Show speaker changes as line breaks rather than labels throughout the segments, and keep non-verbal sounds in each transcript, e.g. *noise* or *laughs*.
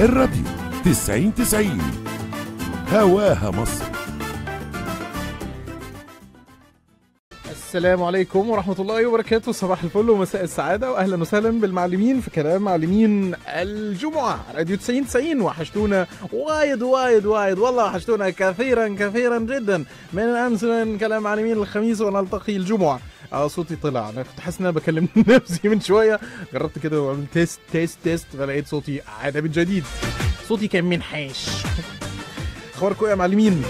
الراديو 90 90 هواها مصر.
السلام عليكم ورحمة الله وبركاته. صباح الفل ومساء السعادة وأهلا وسهلا بالمعلمين في كلام معلمين الجمعة. راديو 90 90 وحشتونا وايد وايد وايد. والله وحشتونا كثيرا كثيرا جدا. من أمس من كلام معلمين الخميس ونلتقي الجمعة. آه صوتي طلع. أنا كنت حاسس إن أنا بكلم *laughs* نفسي من شوية. جربت كده وعملت test test test فلقيت صوتي عاد من جديد. صوتي كان منحاش. *laughs* اخباركم يا معلمين.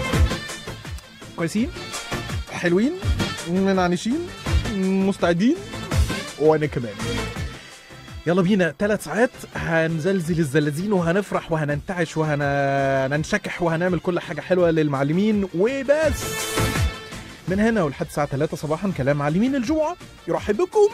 كويسين؟ حلوين؟ منعنشين؟ مستعدين؟ وأنا كمان. يلا بينا. ثلاث ساعات هنزلزل الزلازين وهنفرح وهننتعش وهننشكح وهنعمل كل حاجة حلوة للمعلمين. وبس. من هنا ولحد الساعة 3 صباحا كلام معلمين الجمعة. يرحب بكم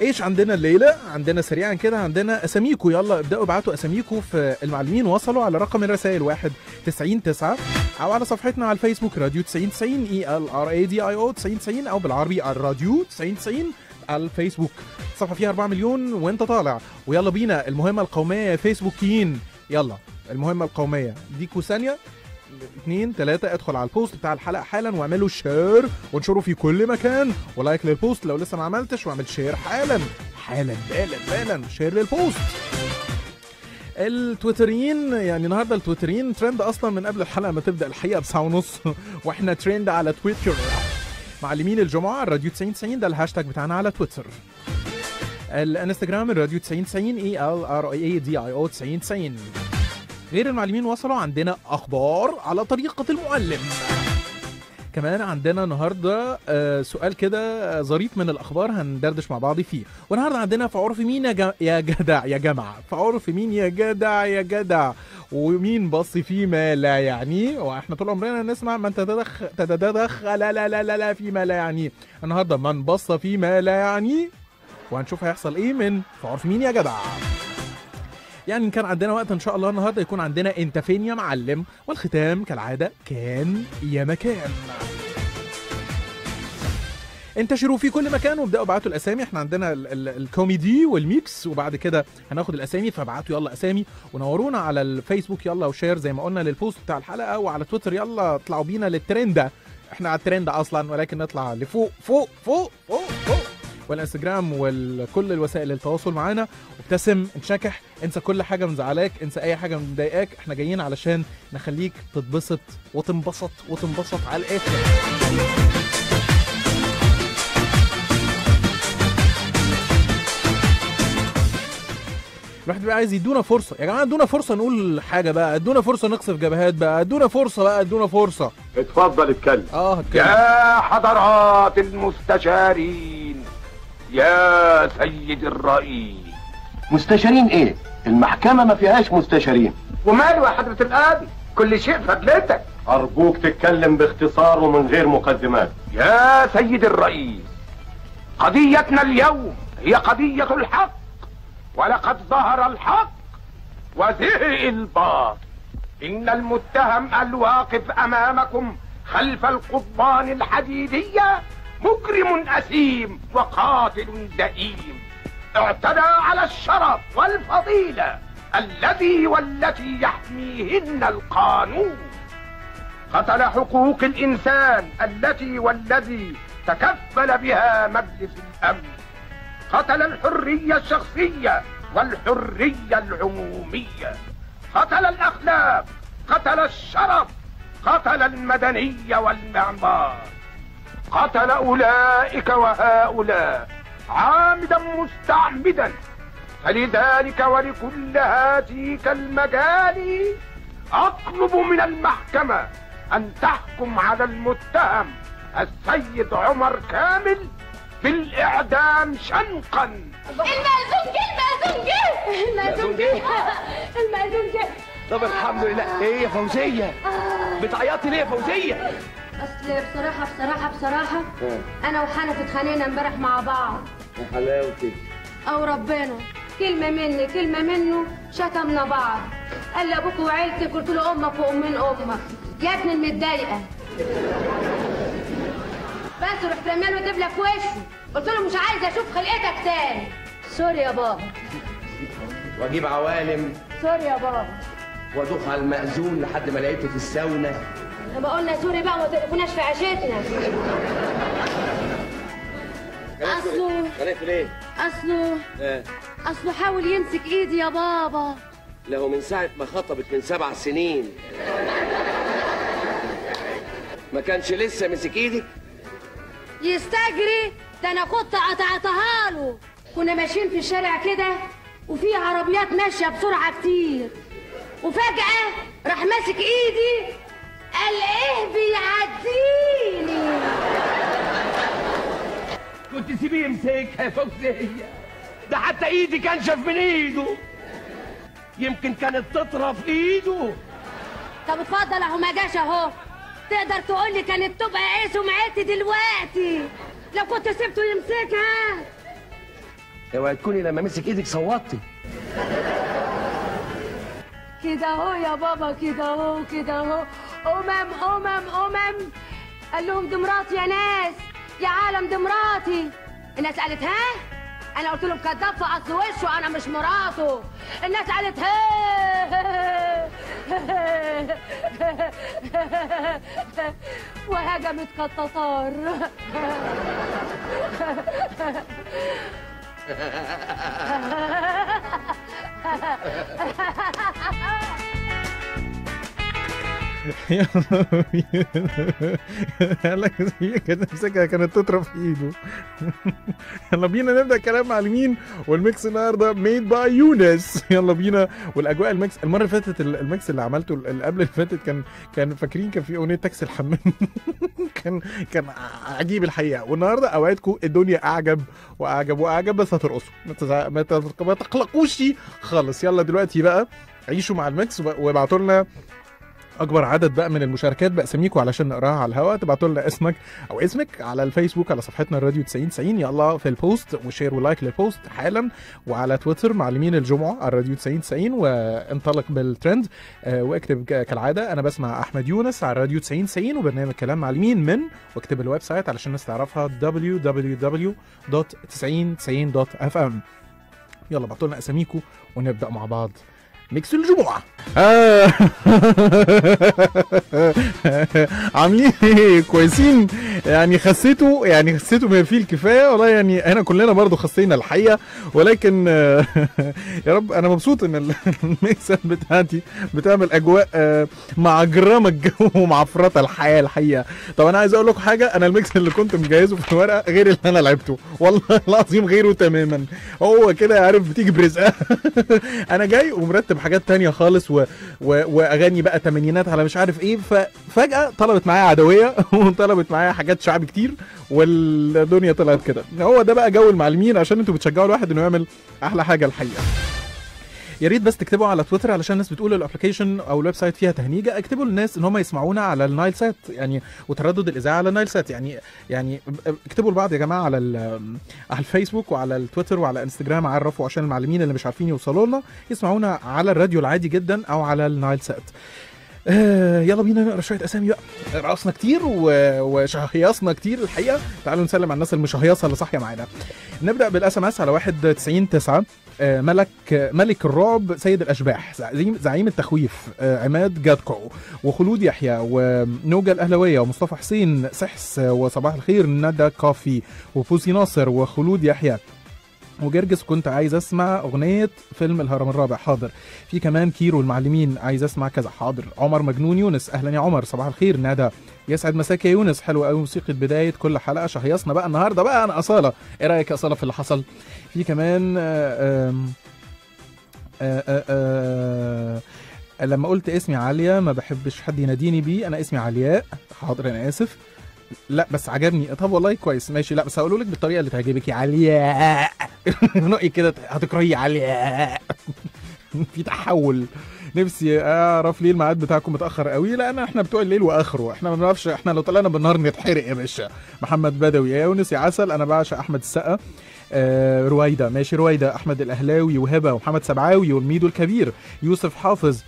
إيش عندنا الليلة؟ عندنا سريعا كده عندنا أساميكو. يلا ابدأوا ابعتوا أساميكو في المعلمين. وصلوا على رقم الرسائل 1 90 9 أو على صفحتنا على الفيسبوك راديو 90 90 E L R A D I O 90 90 أو بالعربي الراديو 90 90 على الفيسبوك. صفحة فيها 4 مليون وأنت طالع. ويلا بينا المهمة القومية يا فيسبوكيين. يلا المهمة القومية. اديكوا ثانية. اثنين ثلاثة ادخل على ال post بتاع الحلقة حالا واعملوا share وانشروا في كل مكان. و like لل post لو لسه ما عملتش واعمل share حالا. حالا بالا بالا share لل post التويتريين يعني النهارده التويتريين ترند أصلا من قبل الحلقة ما تبدأ الحقيقة بساعة ونص. *laughs* وإحنا ترند على تويتر معلمين الجمعة الراديو 90 90 ده الهاشتاج بتاعنا على تويتر الانستجرام الراديو 90 90 E L R A D I O 90 90 غير المعلمين وصلوا عندنا أخبار على طريقة المعلم. كمان عندنا النهارده آه، سؤال كده آه، ظريف من الأخبار هندردش مع بعض فيه. والنهاردة عندنا في عرف مين يا. يا جدع يا جماعة؟ في عرف مين يا جدع يا جدع؟ ومين بص فيما لا يعني؟ وإحنا طول عمرنا نسمع من تتدخل تتدخل لا لا لا لا, لا فيما لا يعني. النهارده من بص فيما لا يعني؟ وهنشوف هيحصل إيه من في عرف مين يا جدع. يعني كان عندنا وقت إن شاء الله النهارده يكون عندنا أنت فين يا معلم؟ والختام كالعادة كان يا مكان. انتشروا في كل مكان وابدأوا ابعتوا الأسامي. إحنا عندنا ال ال الكوميدي وال mix وبعد كده هناخد الأسامي فابعتوا يلا أسامي ونورونا على الفيسبوك يلا و share زي ما قلنا لل post بتاع الحلقة وعلى تويتر يلا اطلعوا بينا للترند. إحنا على الترند أصلا ولكن نطلع لفوق فوق فوق فوق فوق. والإنستجرام وكل الوسائل التواصل معانا. وابتسم انشكح انسى كل حاجة مزعلاك انسى أي حاجة مضايقاك. إحنا جايين علشان نخليك تتبسط وتنبسط وتنبسط على الآخر. الواحد بقى عايز يدونا فرصة. يا جماعة ادونا فرصة نقول حاجة بقى. ادونا فرصة نقصف جبهات بقى. ادونا فرصة بقى. ادونا فرصة.
اتفضل اتكلم.
آه هتكلم
يا حضرات المستشارين. يا سيد الرئيس.
مستشارين إيه؟ المحكمة ما فيهاش مستشارين.
وماله يا حضرة القاضي كل شيء فضلتك.
أرجوك تتكلم باختصار ومن غير مقدمات.
يا سيد الرئيس قضيتنا اليوم هي قضية الحق. ولقد ظهر الحق وزهق الباطل. إن المتهم الواقف أمامكم خلف القضبان الحديدية. مجرم أثيم وقاتل دئيم. اعتدى على الشرف والفضيلة الذي والتي يحميهن القانون. قتل حقوق الإنسان التي والذي تكفل بها مجلس الأمن. قتل الحرية الشخصية والحرية العمومية. قتل الأخلاق قتل الشرف قتل المدنية والمعمار. قتل أولئك وهؤلاء عامدا مستعمدا فلذلك ولكل هاتيك المجال أطلب من المحكمة أن تحكم على المتهم السيد عمر كامل بالإعدام شنقا.
المأذون جه المأذون جه. المأذون جه. المأذون جه.
طب الحمد لله. إيه يا فوزية؟ بتعيطي ليه يا فوزية؟
أصل بصراحة بصراحة بصراحة أنا وحنف اتخانقنا امبارح مع بعض.
يا حلاوتك
أو ربنا. كلمة مني كلمة منه شتمنا بعض. قال لي أبوك وعيلتك قلت له أمك وأمين أمك. يا ابني المتضايقة. بس رحت رامياله الدبلة في وشه قلت له مش عايزة أشوف خلقتك تاني. سوري يا بابا.
وأجيب عوالم.
سوري يا بابا.
وأدوخ على المأذون لحد ما لقيته في الساونا.
لما قلنا sorry بقى ما تقرفوناش في عيشتنا اصله
عرفت ليه؟
اصله
آه.
أصله حاول يمسك إيدي يا بابا.
له من ساعة ما خطبت من سبع سنين. ما كانش لسه مسك إيدك
يستجري؟ ده أنا كنت قطعتها له. كنا ماشيين في الشارع كده وفي عربيات ماشية بسرعة كتير. وفجأة راح ماسك إيدي قال إيه بيعديني؟
كنت سيبيه يمسكها يا فوزية ده حتى إيدي كنشف من إيده. يمكن كانت تطرف إيده.
طب اتفضل أهو ما جاش أهو. تقدر تقول لي كانت تبقى إيه سمعتي دلوقتي؟ لو كنت سبته يمسكها
اوعي تكوني لما مسك إيدك صوتي.
كده أهو يا بابا كده أهو كده أهو. أمم أمم أمم. قال لهم دي مراتي يا ناس يا عالم دي مراتي الناس قالت ها؟ أنا قلت لهم كداب في اصل وشه أنا مش مراته. الناس قالت ها؟ وهجمت كالتتار. *laughs*
قال لك هي كانت تمسكها كانت تطرف في إيده. يلا بينا نبدأ كلام معلمين وال mix النهارده made by يونس يلا بينا. والأجواء ال mix المرة اللي فاتت ال- ال mix اللي عملته اللي قبل اللي فاتت كان كان فاكرين كان في أغنية تاكسي الحمام. *laughs* كان كان عجيب الحقيقة. والنهاردة أوعدكم الدنيا أعجب وأعجب وأعجب بس هترقصوا ما تقلقوش خالص. يلا دلوقتي بقى عيشوا مع ال mix وابعتوا لنا أكبر عدد بقى من المشاركات باساميكم علشان نقراها على الهواء. تبعتوا لنا اسمك أو اسمك على الفيسبوك على صفحتنا الراديو 90 90 يلا في البوست وشير ولايك للبوست حالا. وعلى تويتر معلمين الجمعة على الراديو 90 90 وانطلق بالترند. آه، واكتب كالعادة أنا بسمع أحمد يونس على الراديو 90 90 وبرنامج كلام معلمين من واكتب ال website علشان الناس تعرفها www.9090.fm يلا ابعتوا لنا اساميكم ونبدأ مع بعض. mix الجمعة. آه. *laughs* عاملين إيه؟ كويسين. يعني خسيتوا يعني خسيتوا ما فيه الكفاية. والله يعني إحنا كلنا برضو خسينا الحقيقة. ولكن *laughs* يا رب أنا مبسوط إن ال- *laughs* الميكسات بتاعتي بتعمل أجواء آه، معجرمه الجو ومعفرطه الحياة الحقيقة. طب أنا عايز أقول لكم حاجة. أنا الميكس اللي كنت مجهزه في الورقة غير اللي أنا لعبته. والله العظيم غيره تماما. هو كده عارف بتيجي برزقها أنا جاي ومرتب حاجات تانية خالص و... و... وأغاني بقى تمانينات على مش عارف إيه. ففجاه طلبت معايا عدوية *laughs* وطلبت معايا حاجات شعبي كتير والدنيا طلعت كده. هو ده بقى جو المعلمين عشان أنتوا بتشجعوا الواحد إنه يعمل أحلى حاجة الحقيقة. يا ريت بس تكتبوا على تويتر علشان الناس بتقول ال application أو ال website فيها تهنيجة. اكتبوا للناس ان هم يسمعونا على النايل سات يعني وتردد الإذاعة على النايل سات. يعني يعني اكتبوا لبعض يا جماعة على على الفيسبوك وعلى التويتر وعلى انستجرام عرفوا عشان المعلمين اللي مش عارفين يوصلوا لنا يسمعونا على الراديو العادي جدا أو على النايل سات. آه يلا بينا نقرأ شوية أسامي بقى. رقصنا كتير وشهيصنا كتير الحقيقة. تعالوا نسلم على الناس المشهيصة اللي صاحية معانا. نبدأ بال SMS على 1 90 9 آه، ملك ملك الرعب سيد الأشباح زعيم زعيم التخويف آه، عماد جادكو وخلود يحيى ونوجا الاهلاويه ومصطفى حسين سحس وصباح الخير ندى كافي وفوزي ناصر وخلود يحيى. وجرجس كنت عايز أسمع أغنية فيلم الهرم الرابع حاضر. في كمان كيرو المعلمين عايز أسمع كذا حاضر. عمر مجنون يونس أهلا يا عمر صباح الخير ندى يسعد مساك يا يونس حلو قوي موسيقى بداية كل حلقة شهيصنا بقى النهارده بقى أنا أصالة. إيه رأيك يا أصالة في اللي حصل؟ في كمان آه، آم، آه، آه، آه، لما قلت اسمي عالية ما بحبش حد يناديني بيه أنا اسمي علياء حاضر أنا آسف. لا بس عجبني. طب والله كويس. ماشي. لا بس هقوله لك بالطريقة اللي تعجبك يا علياء. *laughs* نقي كده هتكرهي يا علياء. *laughs* في تحول. نفسي أعرف ليه الميعاد بتاعكم متأخر قوي. لأن إحنا بتوع الليل وآخره. إحنا ما بنعرفش إحنا لو طلعنا بالنهار نتحرق يا باشا. محمد بدوي يا يونس يا عسل. أنا بعشق أحمد السقا. آه رويدا ماشي رويدا أحمد الأهلاوي وهبة ومحمد سبعاوي والميدو الكبير. يوسف حافظ.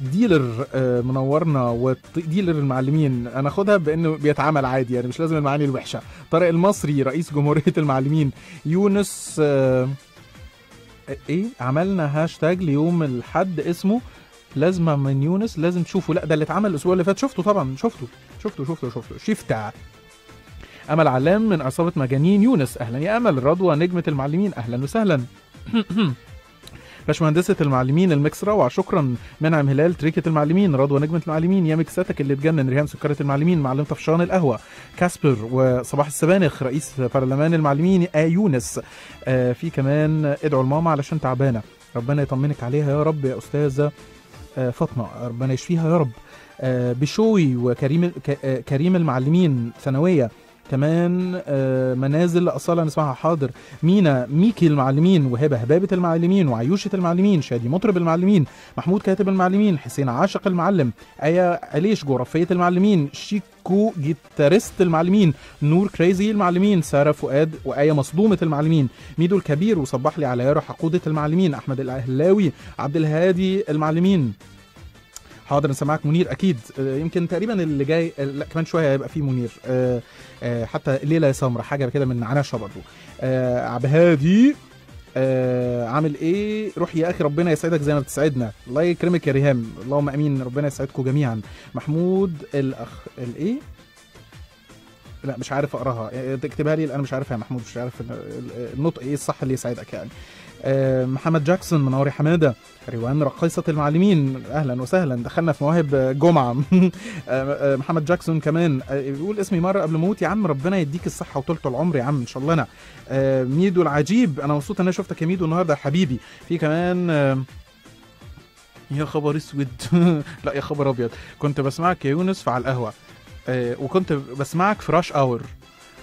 dealer آه، منورنا و dealer المعلمين. أنا اخدها بإنه بيتعامل عادي يعني مش لازم المعاني الوحشة. طارق المصري رئيس جمهورية المعلمين. يونس آه، إيه؟ عملنا هاشتاج ليوم الحد اسمه لازمة من يونس لازم تشوفه. لا ده اللي اتعمل الأسبوع اللي فات. شفته طبعا. شفته. شفته شفته شفته. شفته أمل علام من عصابة مجانين. يونس أهلا يا أمل. رضوى نجمة المعلمين. أهلا وسهلا. *clears throat* باشمهندسة المعلمين المكس روعة شكرا منعم هلال تريكة المعلمين رضوى نجمة المعلمين يا مكساتك اللي تجنن ريهام سكرة المعلمين معلم طفشان القهوة. كاسبر وصباح السبانخ رئيس برلمان المعلمين آه يونس. آه في كمان ادعوا لماما علشان تعبانة. ربنا يطمنك عليها يا رب يا أستاذة آه فاطمة. ربنا يشفيها يا رب. آه بشوي وكريم آه كريم المعلمين ثانوية. كمان آه منازل أصالة نسمعها حاضر. مينا ميكي المعلمين وهبة هبابة المعلمين وعيوشة المعلمين شادي مطرب المعلمين محمود كاتب المعلمين حسين عاشق المعلم آية عليش جغرافية المعلمين شيكو جيتاريست المعلمين نور كريزي المعلمين سارة فؤاد وآية مصدومة المعلمين ميدو الكبير وصبح لي على يارا حقودة المعلمين أحمد الأهلاوي عبد الهادي المعلمين. حاضر نسمعك منير أكيد. آه، يمكن تقريبا اللي جاي آه، لا كمان شوية هيبقى فيه منير. آه، حتى ليله يا سمرة حاجة كده من عناشة برضه آه عامل إيه؟ روح يا أخي ربنا يسعدك زي ما بتسعدنا. الله يكرمك يا ريهام. اللهم آمين. ربنا يسعدكم جميعا. محمود الأخ الإيه؟ لا مش عارف أقراها. تكتبها لي أنا مش عارفها يا محمود. مش عارف ال- ال- النطق إيه الصح اللي يسعدك يعني. محمد جاكسون منوري حمادة روان رقيصة المعلمين. أهلا وسهلا دخلنا في مواهب جمعة. *laughs* آه، آه، محمد جاكسون كمان. آه، بيقول اسمي مرة قبل موت. يا عم ربنا يديك الصحة وطولة العمر يا عم إن شاء الله. أنا آه، ميدو العجيب. أنا مبسوط إن أنا شفتك يا ميدو النهارده يا حبيبي. في كمان آه، يا خبر أسود. *laughs* لا يا خبر أبيض. كنت بسمعك يا يونس في على القهوة. آه، وكنت بسمعك في rush hour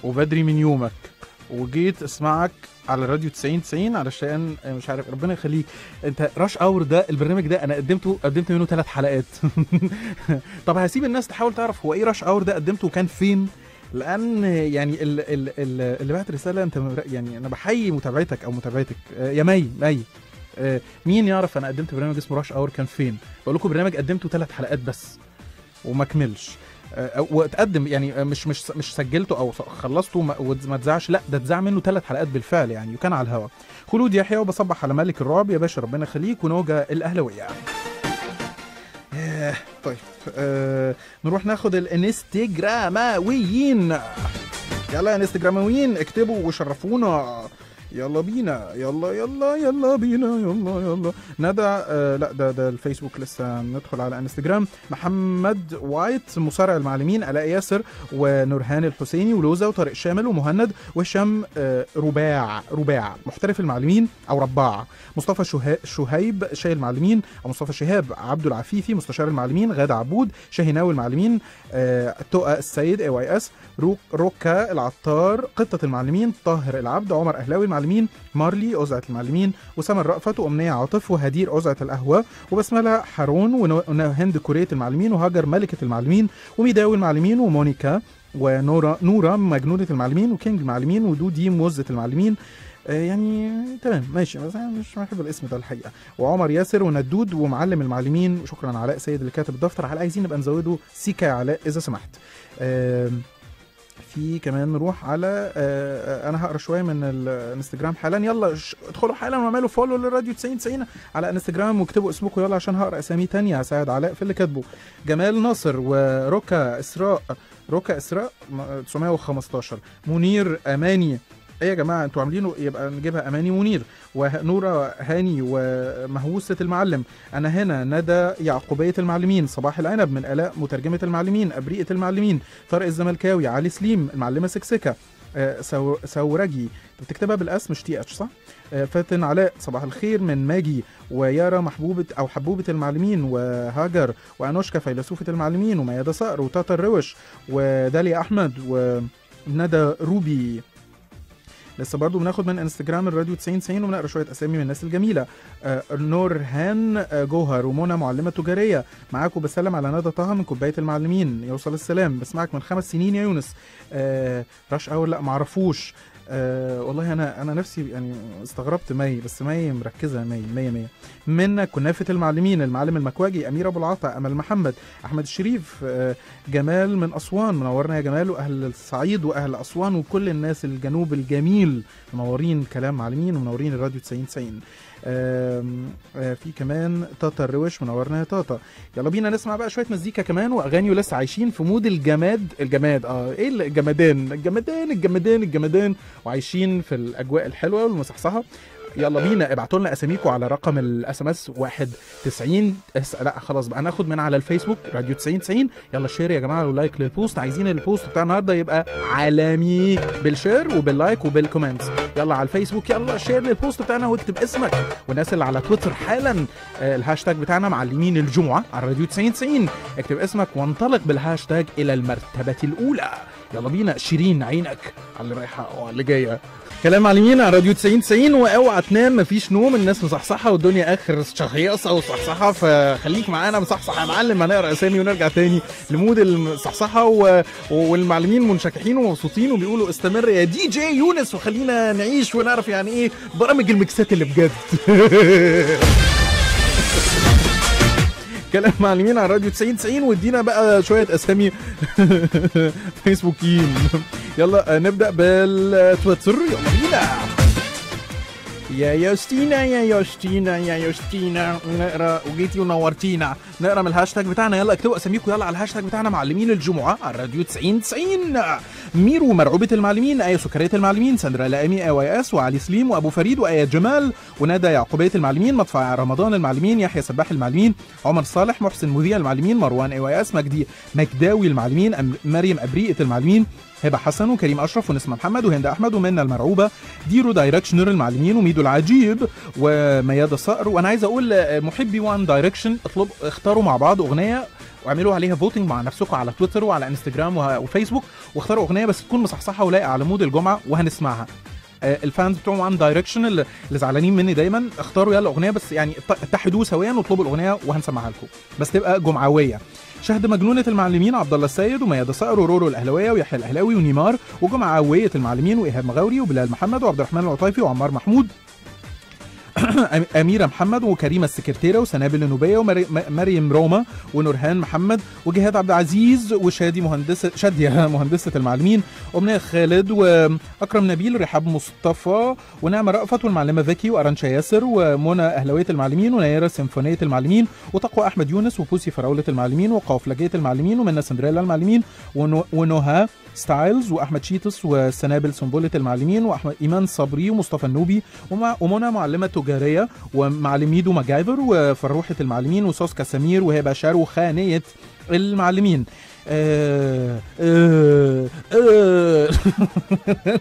وبدري من يومك. وجيت أسمعك على راديو 90 90 علشان آه، مش عارف ربنا يخليك. انت rush hour ده البرنامج ده أنا قدمته قدمت منه ثلاث حلقات. *laughs* طب هسيب الناس تحاول تعرف هو إيه rush hour ده قدمته وكان فين؟ لأن يعني ال ال ال اللي بعت رسالة انت يعني أنا بحيي متابعتك أو متابعتك. آه، يا مي مي. آه، مين يعرف أنا قدمت برنامج اسمه rush hour كان فين؟ بقول لكم برنامج قدمته ثلاث حلقات بس وما كملش. واتقدم يعني آه، مش مش مش سجلته أو خلصته وما- اتذاعش لأ ده اتذاع منه ثلاث حلقات بالفعل يعني وكان على الهوا. خلود يحيى وبصبح على ملك الرعب يا باشا ربنا يخليك ونوجة الأهلاوية. طيب آه نروح ناخد الانستجراماويين. يلا يا انستجراماويين اكتبوا وشرفونا. يلا بينا يلا يلا يلا بينا يلا يلا. ندى آه لا ده ده الفيسبوك لسه ندخل على انستجرام. محمد وايت مصارع المعلمين ألاء ياسر ونورهان الحسيني ولوزة وطارق شامل ومهند وهشام آه رباع رباع. محترف المعلمين أو رباع. مصطفى شهيب شاي المعلمين أو مصطفى شهاب عبد العفيفي مستشار المعلمين غادة عبود شاهناوي المعلمين آه تقى السيد اي واي اس روك روكا العطار قطة المعلمين طاهر العبد عمر أهلاوي المعلمين. مارلي أزعة المعلمين وسام الرأفت وأمنية عاطف وهدير أزعة القهوة وبسملة حارون ون- وهند كورية المعلمين وهاجر ملكة المعلمين وميداوي المعلمين ومونيكا ونورا نورا مجنونة المعلمين وكينج المعلمين ودودي موزة المعلمين. آه، يعني تمام ماشي بس أنا مش بحب الاسم ده الحقيقة. وعمر ياسر وندود ومعلم المعلمين وشكرا علاء سيد اللي كاتب الدفتر. علاء عايزين نبقى نزوده سيكا يا علاء إذا سمحت. في كمان نروح على آه، آه، أنا هقرأ شوية من الانستجرام حالا. يلا ادخلوا حالا واعملوا follow للراديو 90 90 على انستجرام واكتبوا اسمكم يلا عشان هقرأ أسامي تانية. هساعد علاء في اللي كاتبه. جمال ناصر وروكا إسراء روكا إسراء م- 915 منير أماني إيه يا جماعة أنتوا عاملينه يبقى نجيبها أماني منير ونورة هاني ومهووسة المعلم. أنا هنا ندى يعقوبية المعلمين صباح العنب من آلاء مترجمة المعلمين أبريئة المعلمين طارق الزملكاوي علي سليم المعلمة سكسكة آه، سو سورجي. بتكتبها بال S مش TH صح؟ آه، فاتن علاء صباح الخير من ماجي ويارا محبوبة أو حبوبة المعلمين وهاجر وأنوشكا فيلسوفة المعلمين وميادة صقر وتاتا الروش وداليا أحمد وندى روبي. لسه برضو بناخد من انستجرام الراديو 90 90 وبنقرا شوية أسامي من الناس الجميلة. آه نورهان آه جوهر ومنى معلمة تجارية. معاكم بسلم على ندى طه من كوباية المعلمين. يوصل السلام. بسمعك من خمس سنين يا يونس. آه rush hour لا معرفوش. أه والله أنا أنا نفسي يعني استغربت مي بس مي مركزة مي 100 100 منا كنافة المعلمين المعلم المكواجي أمير أبو العطا أمل محمد أحمد الشريف أه جمال من أسوان منورنا يا جمال وأهل الصعيد وأهل أسوان وكل الناس الجنوب الجميل منورين كلام معلمين ومنورين الراديو 90 90 آم، آه، في كمان تاتا الروش منورنا يا تاتا يلا بينا نسمع بقى شوية مزيكا كمان وأغاني ولسه عايشين في mood الجماد الجماد آه إيه الجمدان؟ الجمدان الجمدان الجمدان. وعايشين في الأجواء الحلوة والمصحصحة. يلا بينا ابعتوا لنا أساميكم على رقم ال SMS 91 اس لا خلاص بقى ناخد من على الفيسبوك راديو 90 90 يلا share يا جماعة و like لل post عايزين ال post بتاع النهارده يبقى عالمي. بال share وبال like وبال comments يلا على الفيسبوك يلا share لل post بتاعنا واكتب اسمك. والناس اللي على تويتر حالا آه، الهاشتاج بتاعنا معلمين الجمعة على راديو 90 90 اكتب اسمك وانطلق بالهاشتاج إلى المرتبة الأولى. يلا بينا شيرين عينك على اللي رايحة وعلى اللي جاية. كلام معلمين على راديو 90 90 واوعى تنام مفيش نوم الناس مصحصحة والدنيا آخر شهيصة وصحصحة فخليك معانا مصحصح يا معلم هنقرأ أسامي ونرجع تاني ل mood المصحصحة و... والمعلمين منشكحين ومبسوطين وبيقولوا استمر يا دي جي يونس وخلينا نعيش ونعرف يعني إيه برامج المكسات اللي بجد. *laughs* كلام معلمين على راديو 90 90 وادينا بقى شوية أسامي. *laughs* فيسبوكيين يلا نبدأ بالتويتر. يلا بينا. يا يوستينا يا يوستينا يا يوستينا نقرا وجيتي ونورتينا نقرا من الهاشتاج بتاعنا يلا اكتبوا اساميكم يلا على الهاشتاج بتاعنا معلمين الجمعه على الراديو 90 90 ميرو مرعوبه المعلمين إيه سكريه المعلمين ساندرا لامي اي واي اس وعلي سليم وابو فريد وايه جمال وندى يعقوبيه المعلمين مدفع رمضان المعلمين يحيى سباح المعلمين عمر صالح محسن مذيع المعلمين مروان اي واي اس مجدي مجداوي المعلمين مريم ابريئه المعلمين هبة حسن وكريم أشرف ونسمة محمد وهند أحمد ومنى المرعوبة. ديرو دايركشنر المعلمين وميدو العجيب وميادة صقر. وأنا عايز أقول آه، محبي One Direction أطلب اختاروا مع بعض أغنية واعملوا عليها voting مع نفسكم على تويتر وعلى انستجرام وفيسبوك. واختاروا أغنية بس تكون مصحصحة ولايقة على مود الجمعة وهنسمعها. آه، ال fans بتوع One Direction اللي زعلانين مني دايما. اختاروا يلا أغنية بس يعني ات- اتحدوا سويا واطلبوا الأغنية وهنسمعها لكم. بس تبقى جمعوية. شهد مجنونة المعلمين عبد الله السيد وميادة صقر ورورو الأهلاوية ويحيى الأهلاوي ونيمار وجمعوية المعلمين وإيهاب مغاوري وبلال محمد وعبد الرحمن العطيفي وعمار محمود. *clears throat* أميرة محمد وكريمة السكرتيرة وسنابل النوبية ومريم روما ونورهان محمد وجهاد عبد العزيز وشادي مهندسة شادية *laughs* مهندسة المعلمين أمنية خالد وأكرم نبيل رحاب مصطفى ونعمة رأفت والمعلمة ذكي وأرنشا ياسر ومنى أهلوية المعلمين ونيرة سيمفونية المعلمين وتقوى أحمد يونس وبوسي فراولة المعلمين وقافلجية المعلمين ومنى سندريلا المعلمين ونو- ونهى ستايلز وأحمد شيتس وسنابل سنبلة المعلمين واحمد إيمان صبري ومصطفى النوبي ومنى معلمة تجاريه ومعلم ميدو MacGyver وفروحة المعلمين وسوسكا سمير وهبه شاروخانيه المعلمين. آه آه آه.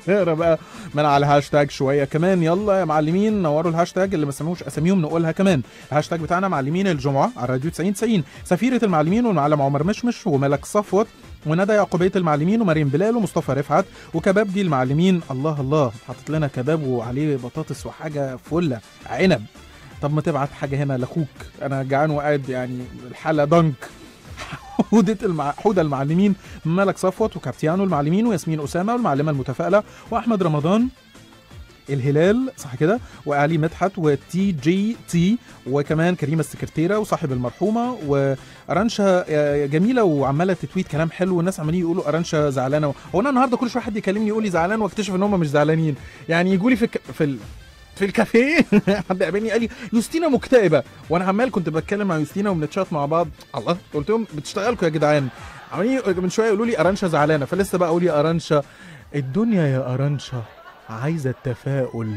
*laughs* بقى من على الهاشتاج شوية كمان. يلا يا معلمين نوروا الهاشتاج اللي ما سمعوش أساميهم نقولها كمان. الهاشتاج بتاعنا معلمين الجمعة على راديو 90 90 سفيرة المعلمين والمعلم عمر مشمش وملك صفوت. وندى يعقوبيه المعلمين ومريم بلال ومصطفى رفعت وكباب دي المعلمين الله الله حاطط لنا كباب وعليه بطاطس وحاجة فله عنب. طب ما تبعت حاجة هنا لأخوك. أنا جعان وقاعد يعني الحاله ضنك *laughs* حودة المع... حودة المعلمين ملك صفوت وكابتيانو المعلمين وياسمين أسامة والمعلمة المتفائلة وأحمد رمضان. الهلال صح كده؟ وعلي مدحت وتي جي تي وكمان كريمة السكرتيرة وصاحب المرحومة وارانشا آه، جميلة وعمالة تتويت كلام حلو والناس عمالين يقولوا أرانشا زعلانة. هو أنا النهارده كل شوية حد يكلمني يقول لي زعلان واكتشف إن هم مش زعلانين. يعني يجوا لي في الك... في ال... في الكافيه *laughs* حد قابلني قال لي يوستينا مكتئبة. وأنا عمال كنت بتكلم مع يوستينا وبنتشات مع بعض. الله قلت لهم بتشتغلكم يا جدعان؟ عمالين من شوية يقولوا لي أرانشا زعلانة. فلسه بقى أقول يا أرانشا الدنيا يا أرانشا عايزة التفاؤل.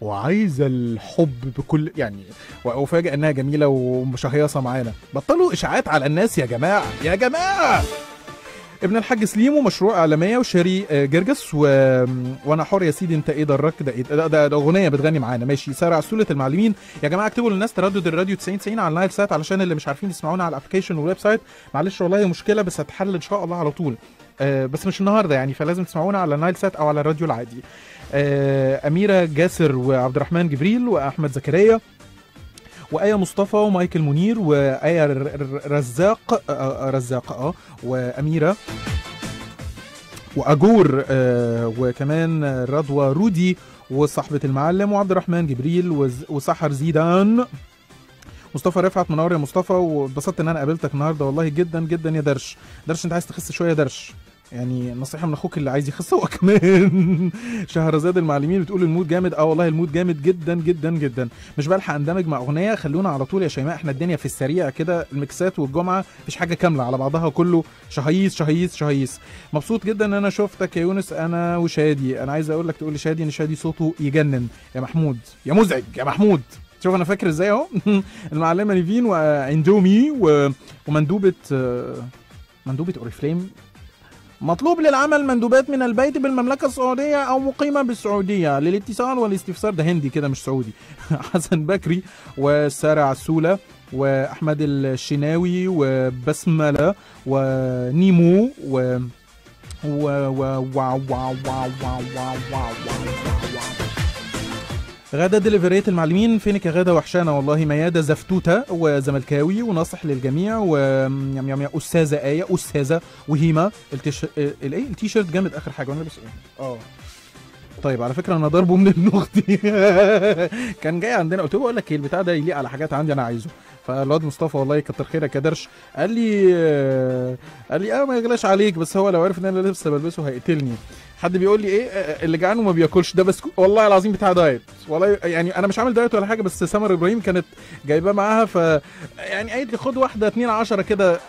وعايزة الحب بكل يعني وأفاجئ إنها جميلة ومشهيصة معانا. بطلوا إشاعات على الناس يا جماعة يا جماعة! ابن الحاج سليم ومشروع إعلامية وشاري آه، جرجس و... وأنا حر يا سيدي انت إيه ضرك ده إيه؟ ده, ده, ده أغنية بتغني معانا. ماشي. سارع سوله المعلمين. يا جماعة اكتبوا للناس تردد الراديو 90 90 على النايل سات علشان اللي مش عارفين يسمعونا على ال application وال website. معلش والله مشكلة بس هتحل إن شاء الله على طول. بس مش النهارده يعني فلازم تسمعونا على النايل سات أو على الراديو العادي. آه أميرة جاسر وعبد الرحمن جبريل وأحمد زكريا وآية مصطفى ومايكل منير وآية رزاق آه، آه، رزاق آه وأميرة وأجور آه وكمان آه، رضوى رودي وصاحبة المعلم وعبد الرحمن جبريل وسحر زيدان. مصطفى رفعت منور يا مصطفى واتبسطت إن أنا قابلتك النهارده والله جدا جدا يا درش. درش أنت عايز تخس شوية درش؟ يعني نصيحة من أخوك اللي عايز يخس هو *laughs* كمان. شهرزاد المعلمين بتقول ال mood جامد. آه والله ال mood جامد جدا جدا جدا. مش بلحق أندمج مع أغنية خلونا على طول يا شيماء. إحنا الدنيا في السريع كده الميكسات والجمعة مفيش حاجة كاملة على بعضها كله. شهيص شهيص شهيص. مبسوط جدا إن أنا شفتك يا يونس. أنا وشادي. أنا عايز أقول لك تقول لشادي إن شادي صوته يجنن. يا محمود يا مزعج يا محمود. شوف أنا فاكر إزاي أهو. *laughs* المعلمة نيفين وإندومي. ومندوبة آه، مندوبة أوريفليم. مطلوب للعمل مندوبات من البيت بالمملكة السعودية أو مقيمة بالسعودية للاتصال والاستفسار ده هندي كده مش سعودي حسن بكري وسارة عسولة وأحمد الشناوي وبسملة ونيمو و و و واو واو واو واو واو واو واو غدا ديليفريت المعلمين فينك يا غدا؟ وحشانه والله. مياده زفتوته وزملكاوي وناصح للجميع ويم يم يم أستاذة آية أستاذة وهيمة. ال T-sh... الايه التيشيرت جامد آخر حاجة وأنا لابس إيه؟ آه. طيب على فكرة أنا ضربه من ابن أختي *laughs* كان جاي عندنا قلت له بقول لك إيه البتاع ده يليق على حاجات عندي أنا عايزه. فالواد مصطفى والله كتر خيرك يا درش. قال لي قال لي آه ما يغلاش عليك بس هو لو عرف إن أنا لسه بلبسه هيقتلني. حد بيقول لي إيه آه، اللي جعان وما بياكلش. ده بسكوت والله العظيم بتاع diet. والله يعني أنا مش عامل diet ولا حاجة بس سمر إبراهيم كانت جايباه معاها ف يعني قالت لي خد واحدة 2 10 كده.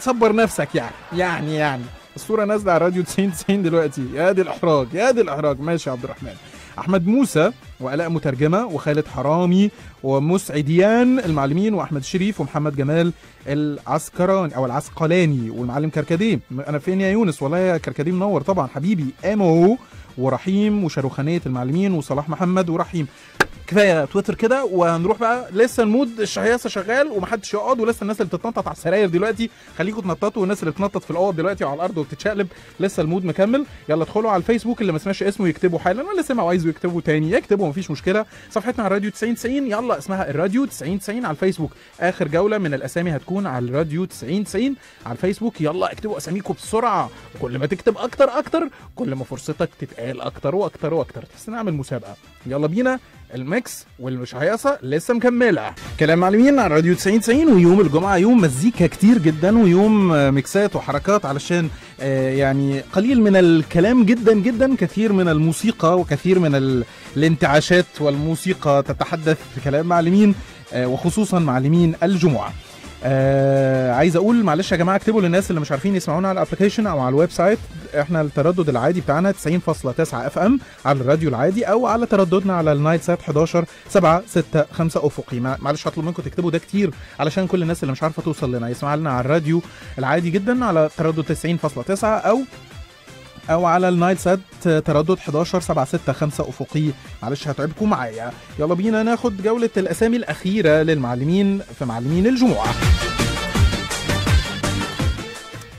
صبر نفسك يعني يعني يعني. الصورة نازلة على راديو 90 90 دلوقتي. يا دي الإحراج يا دي الإحراج. ماشي يا عبد الرحمن. أحمد موسى وألاء مترجمة وخالد حرامي ومسعديان المعلمين وأحمد شريف ومحمد جمال العسكراني أو العسقلاني والمعلم كركديه. أنا فين يا يونس؟ والله يا كركديه منور طبعا. حبيبي آمو ورحيم وشاروخانية المعلمين وصلاح محمد ورحيم. كفاية تويتر كده وهنروح بقى. لسه ال mood الشهيصه شغال ومحدش يقعد ولسه الناس اللي بتتنطط على السراير دلوقتي. خليكم تنططوا والناس اللي بتنطط في الأوض دلوقتي وعلى الأرض وبتتشقلب. لسه ال mood مكمل. يلا ادخلوا على الفيسبوك اللي ما سمعش اسمه يكتبه حالا ولا سمع وعايزه يكتبه تاني. يكتبه مفيش مشكلة. صفحتنا على الراديو 90 90 يلا اسمها الراديو 90 90 على الفيسبوك. آخر جولة من الأسامي هتكون على الراديو 90 90 على الفيسبوك. يلا اكتبوا أساميكم بسرعة. كل ما تكتب أكتر أكتر كل ما فرصتك تتقال أكتر وأكتر وأكتر. تحس نعمل مسابقه يلا بينا. ال mix والشهيصه لسه مكملة. كلام معلمين على راديو 90 90 ويوم الجمعة يوم مزيكا كتير جدا ويوم آه، ميكسات وحركات علشان آه، يعني قليل من الكلام جدا جدا كثير من الموسيقى وكثير من ال- الانتعاشات والموسيقى تتحدث في كلام معلمين آه، وخصوصا معلمين الجمعة. آه عايز أقول معلش يا جماعة اكتبوا للناس اللي مش عارفين يسمعونا على ال application أو على ال website. إحنا التردد العادي بتاعنا 90.9 FM على الراديو العادي أو على ترددنا على النايل سات 11 7 6 5 افقي. مع- معلش هطلب منكم تكتبوا ده كتير علشان كل الناس اللي مش عارفة توصل لنا. يسمع لنا على الراديو العادي جدا على تردد 90.9 أو أو على النايل سات تردد 11 7 6 5 أفقي. معلش هتعبكم معايا. يلا بينا ناخد جولة الأسامي الأخيرة للمعلمين في معلمين الجمعة.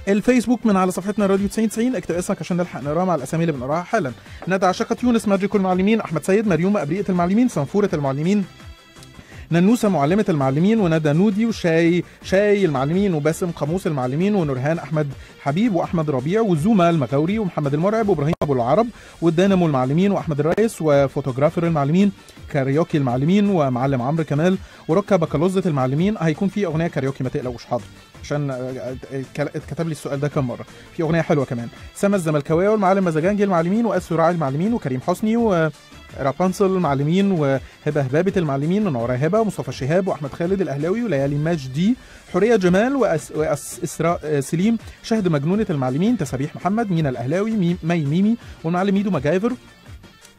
الفيسبوك من على صفحتنا راديو 90 90 اكتب اسمك عشان نلحق نقرأها مع الأسامي اللي بنقراها حالا. ندى عشقة يونس ماجيكو المعلمين أحمد سيد مريومه ابريئه المعلمين صنفورة المعلمين. ننوسة معلمة المعلمين وندى نودي وشاي شاي المعلمين وباسم قاموس المعلمين ونورهان أحمد حبيب وأحمد ربيع وزوما المغاوري ومحمد المرعب وإبراهيم أبو العرب والدينامو المعلمين وأحمد الرئيس و photographer المعلمين كاريوكي المعلمين ومعلم عمرو كمال وركا بكالوزة المعلمين. هيكون في أغنية كاريوكي ما تقلقوش حاضر. عشان اتك- اتكتب لي السؤال ده كم مرة. في أغنية حلوة كمان. سما الزملكاوية والمعلم مزاجنجي المعلمين راعي المعلمين وكريم حسني و Rapunzel المعلمين وهبة هبابة المعلمين ونورا هبة ومصطفى شهاب وأحمد خالد الأهلاوي وليالي مجدي حورية جمال وأس... وأس... اسراء آه، سليم شهد مجنونة المعلمين تسابيح محمد مينا الأهلاوي مي... مي ميمي والمعلم ميدو MacGyver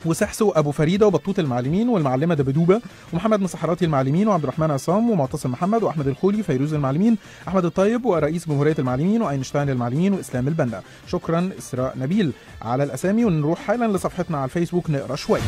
وسحسو ابو فريده وبطوط المعلمين والمعلمه دبدوبه ومحمد مسحراتي المعلمين وعبد الرحمن عصام ومعتصم محمد واحمد الخولي فيروز المعلمين احمد الطيب ورئيس جمهوريه المعلمين واينشتاين المعلمين واسلام البنا شكرا إسراء نبيل. على الأسامي ونروح حالا لصفحتنا على الفيسبوك نقرأ شوية.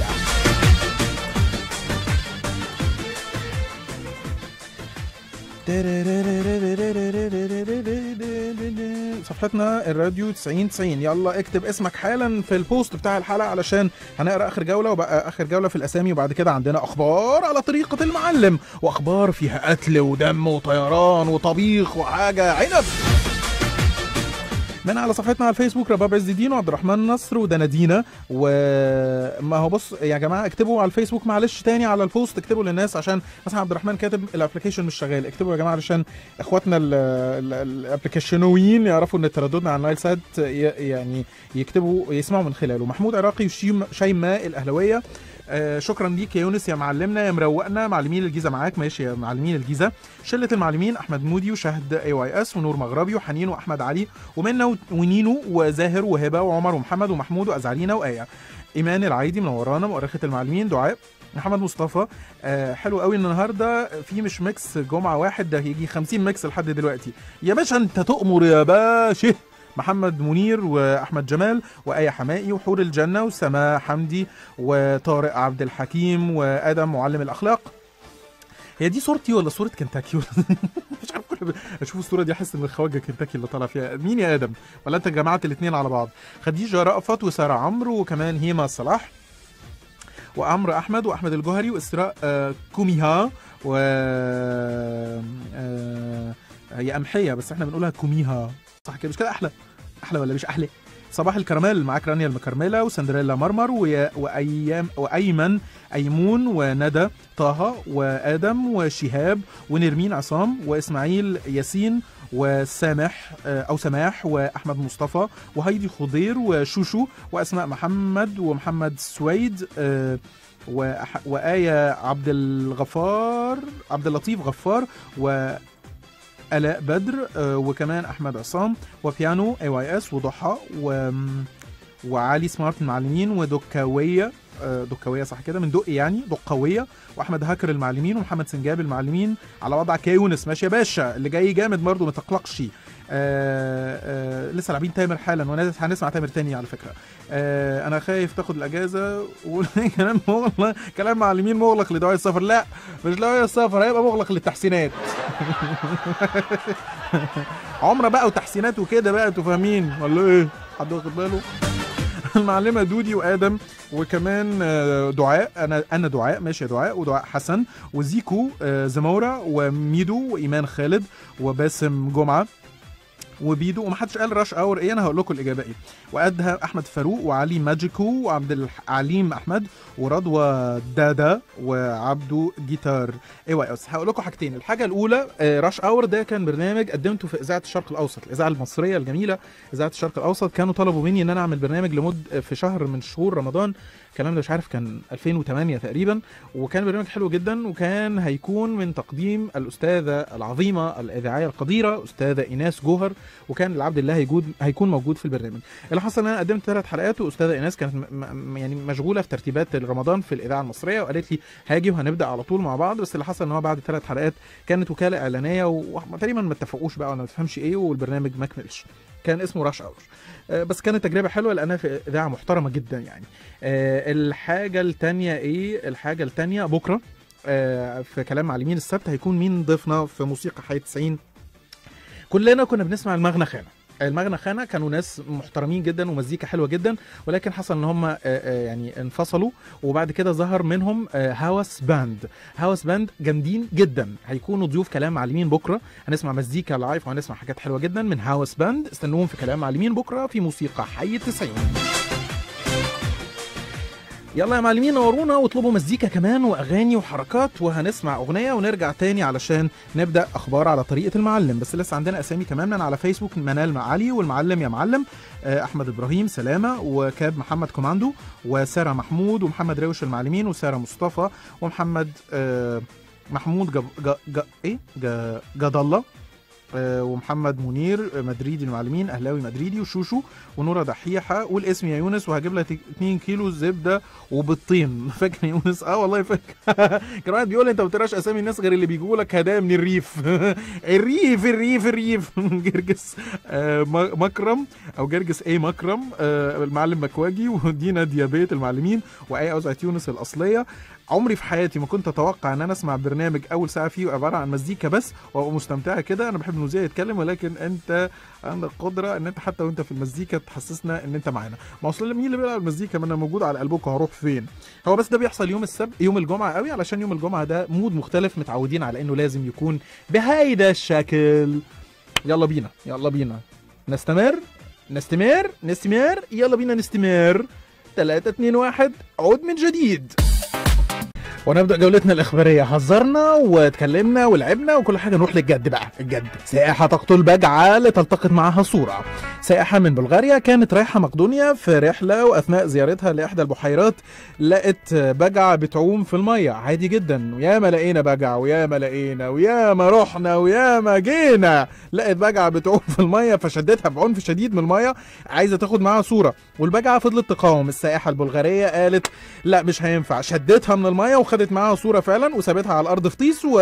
صفحتنا الراديو 90 90 يلا اكتب اسمك حالا في ال post بتاع الحلقة علشان هنقرأ آخر جولة وبقى آخر جولة في الأسامي وبعد كده عندنا أخبار على طريقة المعلم وأخبار فيها قتل ودم وطيران وطبيخ وحاجة. عنب! من على صفحتنا على الفيسبوك رباب عز الدين وعبد الرحمن نصر ودنادينا وما هو بص يا جماعة اكتبوا على الفيسبوك معلش تاني على ال post اكتبوا للناس عشان مثلا عبد الرحمن كاتب ال application مش شغال. اكتبوا يا جماعة علشان اخواتنا الابلكيشنويين يعرفوا إن ترددنا على النايل سات يعني يكتبوا يسمعوا من خلاله. محمود عراقي وشيم شيماء الاهلاويه آه شكرا ليك يا يونس يا معلمنا يا مروقنا. معلمين الجيزة معاك. ماشي يا معلمين الجيزة. شلة المعلمين أحمد مودي وشهد AYS ونور مغربي وحنين وأحمد علي ومنى و- ونينو وزاهر وهبة وعمر ومحمد ومحمود وازعرينا وآية. إيمان العايدي منورانا مؤرخة المعلمين دعاء محمد مصطفى. آه حلو قوي النهارده في مش mix جمعة واحد ده يجي 50 mix لحد دلوقتي. يا باشا أنت تؤمر يا باشا. محمد منير وأحمد جمال وآية حمائي وحور الجنة وسماء حمدي وطارق عبد الحكيم وآدم معلم الأخلاق. هي دي صورتي ولا صورة كنتاكي؟ *laughs* مش عارف كل أشوف الصورة دي أحس إن الخواجة كنتاكي اللي طالع فيها. مين يا آدم؟ ولا أنت جمعت الاثنين على بعض؟ خديجة رأفت وسارة عمرو وكمان هيما صلاح وعمرو أحمد وأحمد الجوهري وإسراء آه، كوميها و آه، هي قمحية بس إحنا بنقولها كوميها. صح كده؟ مش كده أحلى؟ أحلى ولا مش أحلى؟ صباح الكراميل معاك رانيا المكرملة وسندريلا مرمر ويا- وايام وأيمن أيمون وندى طه وآدم وشهاب ونرمين عصام وإسماعيل ياسين وسامح آه، أو سماح وأحمد مصطفى وهيدي خضير وشوشو وأسماء محمد ومحمد سويد آه، وآية عبد الغفار عبد اللطيف غفار و آلاء بدر آه، وكمان أحمد عصام وبيانو AYS وضحى و وعلي سمارت المعلمين ودكاوية آه، دكاوية صح كده من دقي يعني دقاوية وأحمد هاكر المعلمين ومحمد سنجاب المعلمين على وضعك يا يونس ماشي يا باشا اللي جاي جامد برضه ما تقلقش. آه آه لسه لاعبين تامر حالا وهنسمع تامر تاني على فكرة. آه أنا خايف تاخد الأجازة *laughs* وكلام مغلق كلام معلمين مغلق لدعاء السفر. لا مش دعاء السفر هيبقى مغلق للتحسينات. *laughs* عمرة بقى وتحسينات وكده بقى أنتوا فاهمين ولا إيه؟ حد واخد باله؟ *laughs* المعلمة دودي وآدم وكمان آه، دعاء. أنا أنا دعاء ماشي دعاء ودعاء حسن وزيكو زمورة وميدو وإيمان خالد وباسم جمعة. وبيدو ومحدش قال rush hour إيه أنا هقول لكم الإجابة إيه. وادها أحمد فاروق وعلي ماجيكو وعبد العليم أحمد ورضوى دادا وعبدو جيتار. AYS هقول لكم حاجتين. الحاجة الأولى آه، rush hour ده كان برنامج قدمته في إذاعة الشرق الأوسط الإذاعة المصرية الجميلة إذاعة الشرق الأوسط. كانوا طلبوا مني إن أنا أعمل برنامج لمد في شهر من شهور رمضان. الكلام ده مش عارف كان 2008 تقريبا وكان برنامج حلو جدا وكان هيكون من تقديم الأستاذة العظيمة الإذاعية القديرة أستاذة إيناس جوهر وكان العبد الله هيجود هيكون موجود في البرنامج. اللي حصل إن أنا قدمت ثلاث حلقات وأستاذة إيناس كانت م- يعني مشغولة في ترتيبات رمضان في الإذاعة المصرية وقالت لي هاجي وهنبدأ على طول مع بعض بس اللي حصل إن هو بعد ثلاث حلقات كانت وكالة إعلانية وتقريبا ما اتفقوش بقى ولا ما تفهمش إيه والبرنامج ما كملش. كان اسمه rush hour. آه، بس كانت تجربة حلوة لأنها في إذاعة محترمة جدا يعني. آه، الحاجة التانية إيه؟ الحاجة التانية بكرة آه، في كلام معلمين السبت هيكون مين ضيفنا في موسيقى حي 90 كلنا كنا بنسمع المغنى خانة. المغنى خانة. كانوا ناس محترمين جدا ومزيكا حلوة جدا ولكن حصل إن هم آه، آه، يعني انفصلوا وبعد كده ظهر منهم آه، house band. house band جامدين جدا. هيكونوا ضيوف كلام معلمين بكرة. هنسمع مزيكا live وهنسمع حاجات حلوة جدا من house band. استنوهم في كلام معلمين بكرة في موسيقى حي 90 يلا يا معلمين نورونا واطلبوا مزيكا كمان وأغاني وحركات وهنسمع أغنية ونرجع تاني علشان نبدأ أخبار على طريقة المعلم. بس لسه عندنا أسامي كمان من على فيسبوك منال معالي والمعلم يا معلم آه، أحمد إبراهيم سلامة وكاب محمد كوماندو وسارة محمود ومحمد روش المعلمين وسارة مصطفى ومحمد آه، محمود جب... ج... ج... إيه؟ ج... جد الله ومحمد منير آه، مدريدي المعلمين أهلاوي مدريدي وشوشو ونورة دحيحة. والاسم يا يونس وهجيب لك 2 كيلو زبدة وبطتين *laughs* فاكر يا يونس؟ آه والله فاكر. *laughs* كان واحد بيقول أنت ما بتقراش أسامي الناس غير اللي بيجوا لك هدايا من الريف. *laughs* الريف الريف الريف. جرجس آه، مكرم أو جرجس إيه مكرم آه، المعلم مكواجي ودينا ديابيت المعلمين وآية اوزعه يونس الأصلية. عمري في حياتي ما كنت أتوقع إن أنا أسمع برنامج أول ساعة فيه عبارة عن مزيكا بس وأبقى مستمتعه كده. أنا بحب المذيع يتكلم ولكن أنت عندك قدرة إن أنت حتى وأنت في المزيكا تحسسنا إن أنت معانا. ما اصل مين اللي بيلعب المزيكا؟ ما أنا موجود على قلبكم هروح فين؟ هو بس ده بيحصل يوم السبت يوم الجمعة قوي علشان يوم الجمعة ده mood مختلف متعودين على إنه لازم يكون بهيدا الشكل. يلا بينا يلا بينا. نستمر؟ نستمر؟ نستمر؟ يلا بينا نستمر. 3 2 1 عود من جديد. ونبدأ جولتنا الإخبارية. حذرنا واتكلمنا ولعبنا وكل حاجة. نروح للجد بقى. الجد. سائحة تقتل بجعة لتلتقط معها صورة. سائحة من بلغاريا كانت رايحة مقدونيا في رحلة وأثناء زيارتها لإحدى البحيرات لقت بجعة بتعوم في المية. عادي جدا. ويا ما لقينا بجعة ويا ما لقينا ويا ما رحنا ويا ما جينا. لقت بجعة بتعوم في المية فشدتها بعنف شديد من المية. عايزة تاخد معاها صورة. والبجعة فضلت تقاوم. السائحة البلغارية قالت لا مش هينفع. شدتها من المية وخدت معاها صورة فعلا وسابتها على الأرض في طيس و...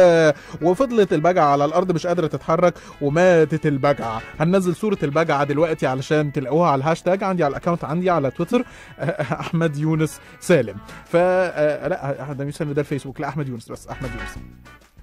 وفضلت البجعه على الأرض مش قادرة تتحرك وماتت البجعة. هننزل صورة البجعة دلوقتي علشان تلاقوها على الهاشتاج. عندي على ال account عندي على تويتر *laughs* أحمد يونس سالم. ف آه، لا أحمد يونس سالم ده الفيسبوك. لا أحمد يونس بس أحمد يونس.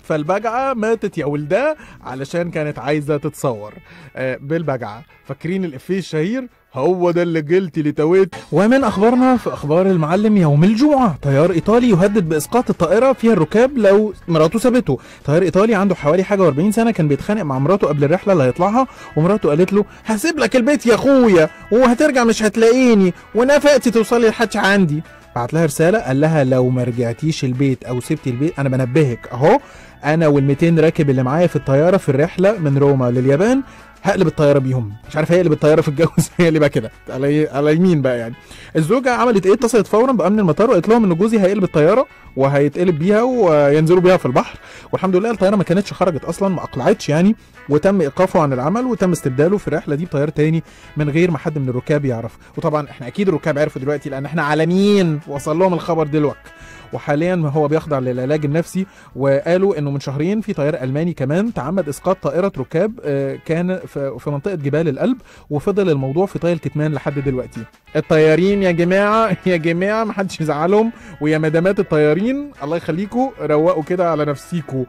فالبجعة ماتت يا ولدها علشان كانت عايزة تتصور. آه، بالبجعة. فاكرين الإفيه الشهير؟ هو ده اللي جلتي لتويت. ومن أخبارنا في أخبار المعلم يوم الجمعة طيار إيطالي يهدد بإسقاط الطائرة فيها الركاب لو مراته سابته. طيار إيطالي عنده حوالي حاجة و40 سنة كان بيتخانق مع مراته قبل الرحلة اللي هيطلعها ومراته قالت له هسيب لك البيت يا أخويا وهترجع مش هتلاقيني ونفقتي توصلي لحدش عندي. بعت لها رسالة قال لها لو ما رجعتيش البيت أو سبتي البيت أنا بنبهك. أهو أنا وال200 راكب اللي معايا في الطيارة في الرحلة من روما لليابان هقلب الطيارة بيهم. مش عارف هيقلب الطيارة في الجو إزاي اللي بقى كده. على على يمين بقى يعني. الزوجة عملت إيه؟ اتصلت فورا بأمن المطار وقالت لهم إن جوزي هيقلب الطيارة وهيتقلب بيها وينزلوا بيها في البحر. والحمد لله الطيارة ما كانتش خرجت أصلا ما أقلعتش يعني. وتم إيقافه عن العمل وتم استبداله في الرحله دي بطيار تاني من غير ما حد من الركاب يعرف. وطبعا إحنا أكيد الركاب عرفوا دلوقتي لأن إحنا عالميين وصل لهم الخبر دلوقتي. وحاليا هو بيخضع للعلاج النفسي وقالوا إنه من شهرين في طيار ألماني كمان تعمد إسقاط طائرة ركاب آه، كان في منطقة جبال الألب وفضل الموضوع في طي الكتمان لحد دلوقتي. الطيارين يا جماعة *laughs* يا جماعة ما حدش يزعلهم ويا مدامات الطيارين الله يخليكم روقوا كده على نفسيكم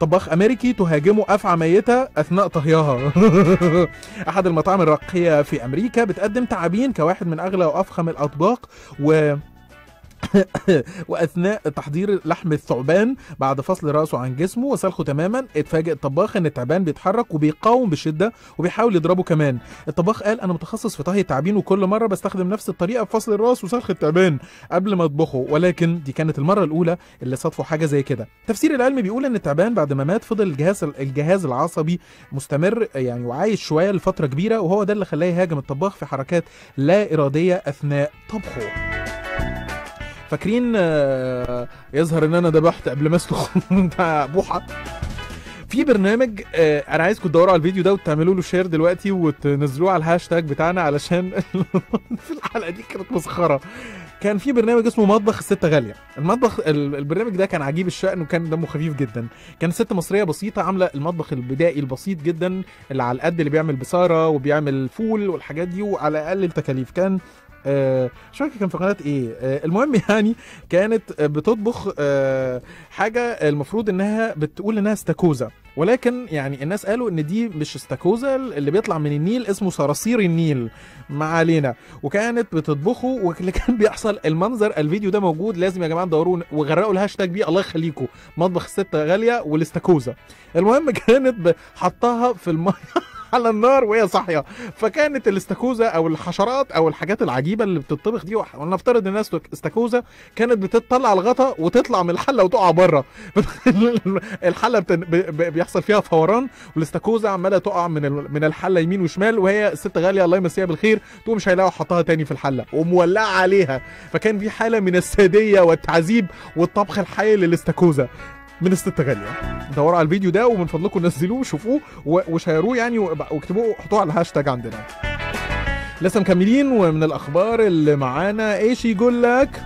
طباخ أمريكي تهاجمه أفعى ميتة أثناء طهيها. *laughs* أحد المطاعم الراقيه في أمريكا بتقدم تعابين كواحد من أغلى وأفخم الأطباق و *coughs* واثناء تحضير لحم الثعبان بعد فصل رأسه عن جسمه وسلخه تماما اتفاجئ الطباخ إن التعبان بيتحرك وبيقاوم بشدة وبيحاول يضربه كمان. الطباخ قال أنا متخصص في طهي التعابين وكل مرة بستخدم نفس الطريقة في فصل الرأس وسلخ التعبان قبل ما أطبخه ولكن دي كانت المرة الأولى اللي صادفوا حاجة زي كده. التفسير العلمي بيقول إن التعبان بعد ما مات فضل الجهاز الجهاز العصبي مستمر يعني وعايش شوية لفترة كبيرة وهو ده اللي خلاه يهاجم الطباخ في حركات لا إرادية أثناء طبخه. فاكرين آه، يظهر إن أنا ذبحت قبل ما أسلخ *laughs* بتاع بوحة؟ في برنامج آه، أنا عايزكم تدوروا على الفيديو ده وتعملوا له share دلوقتي وتنزلوه على الهاشتاج بتاعنا علشان *laughs* في الحلقة دي كانت مسخرة. كان في برنامج اسمه مطبخ الست غالية. المطبخ ال- البرنامج ده كان عجيب الشأن وكان دمه خفيف جدا. كان ست مصرية بسيطة عاملة المطبخ البدائي البسيط جدا اللي على القد اللي بيعمل بصارة وبيعمل فول والحاجات دي وعلى أقل التكاليف. كان مش فاكر كان في قناة إيه؟ آه المهم يعني كانت آه، بتطبخ آه حاجة المفروض إنها بتقول إنها استاكوزا. ولكن يعني الناس قالوا إن دي مش استاكوزا اللي بيطلع من النيل اسمه صراصير النيل. ما علينا. وكانت بتطبخه واللي كان بيحصل المنظر الفيديو ده موجود لازم يا جماعة تدوروه وغرقوا الهاشتاج بيه. الله يخليكم. مطبخ الست غالية والاستاكوزا. المهم *laughs* كانت حطاها في المية. على النار وهي صاحية. فكانت الاستاكوزا أو الحشرات أو الحاجات العجيبة اللي بتطبخ دي ولنفترض استك- استاكوزا كانت بتطلع الغطا وتطلع من الحلة وتقع بره *laughs* الحلة بتن... بيحصل فيها فوران والاستاكوزا عمالة تقع من ال... من الحلة يمين وشمال وهي الست غالية الله يمسيها بالخير تقوم شايلاها حطاها تاني في الحلة ومولعة عليها. فكان في حالة من السادية والتعذيب والطبخ الحي للاستاكوزا. من الست غالية. دوروا على الفيديو ده ومن فضلكم نزلوه وشوفوه وشيروه يعني واكتبوه وحطوه على الهاشتاج عندنا. لسه مكملين ومن الأخبار اللي معانا إيش يقول لك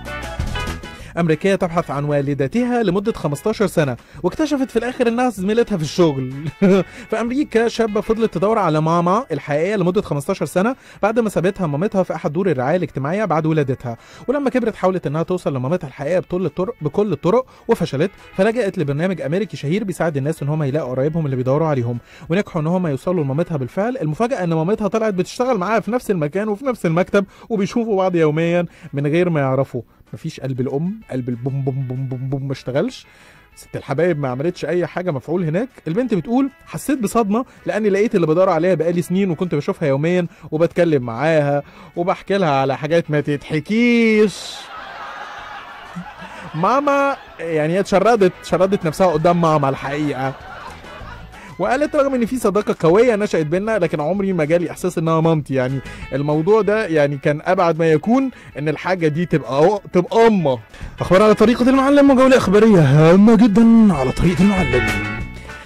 أمريكية تبحث عن والدتها لمدة 15 سنة واكتشفت في الآخر إنها زميلتها في الشغل. *laughs* في أمريكا شابة فضلت تدور على ماما الحقيقية لمدة 15 سنة بعد ما سابتها مامتها في أحد دور الرعاية الاجتماعية بعد ولادتها. ولما كبرت حاولت إنها توصل لمامتها الحقيقية بكل الطرق بكل الطرق وفشلت فلجأت لبرنامج أمريكي شهير بيساعد الناس إن هم يلاقوا قرايبهم اللي بيدوروا عليهم ونجحوا إن هم يوصلوا لمامتها بالفعل. المفاجأة إن مامتها طلعت بتشتغل معاها في نفس المكان وفي نفس المكتب وبيشوفوا بعض يوميا من غير ما يعرفوا. مفيش قلب الأم قلب البوم بوم بوم بوم بوم ما اشتغلش.
ست الحبايب ما عملتش أي حاجة مفعول هناك. البنت بتقول حسيت بصدمة لأني لقيت اللي بدور عليها بقالي سنين وكنت بشوفها يوميا وبتكلم معاها وبحكي لها على حاجات ما تتحكيش. ماما يعني هي اتشردت شردت نفسها قدام ماما الحقيقة. وقالت رغم إن في صداقة قوية نشأت بينا لكن عمري ما جالي إحساس إنها مامتي. يعني الموضوع ده يعني كان أبعد ما يكون إن الحاجة دي تبقى تبقى أمة.
أخبار على طريقة المعلم وجولة إخبارية هامة جدا على طريقة المعلم.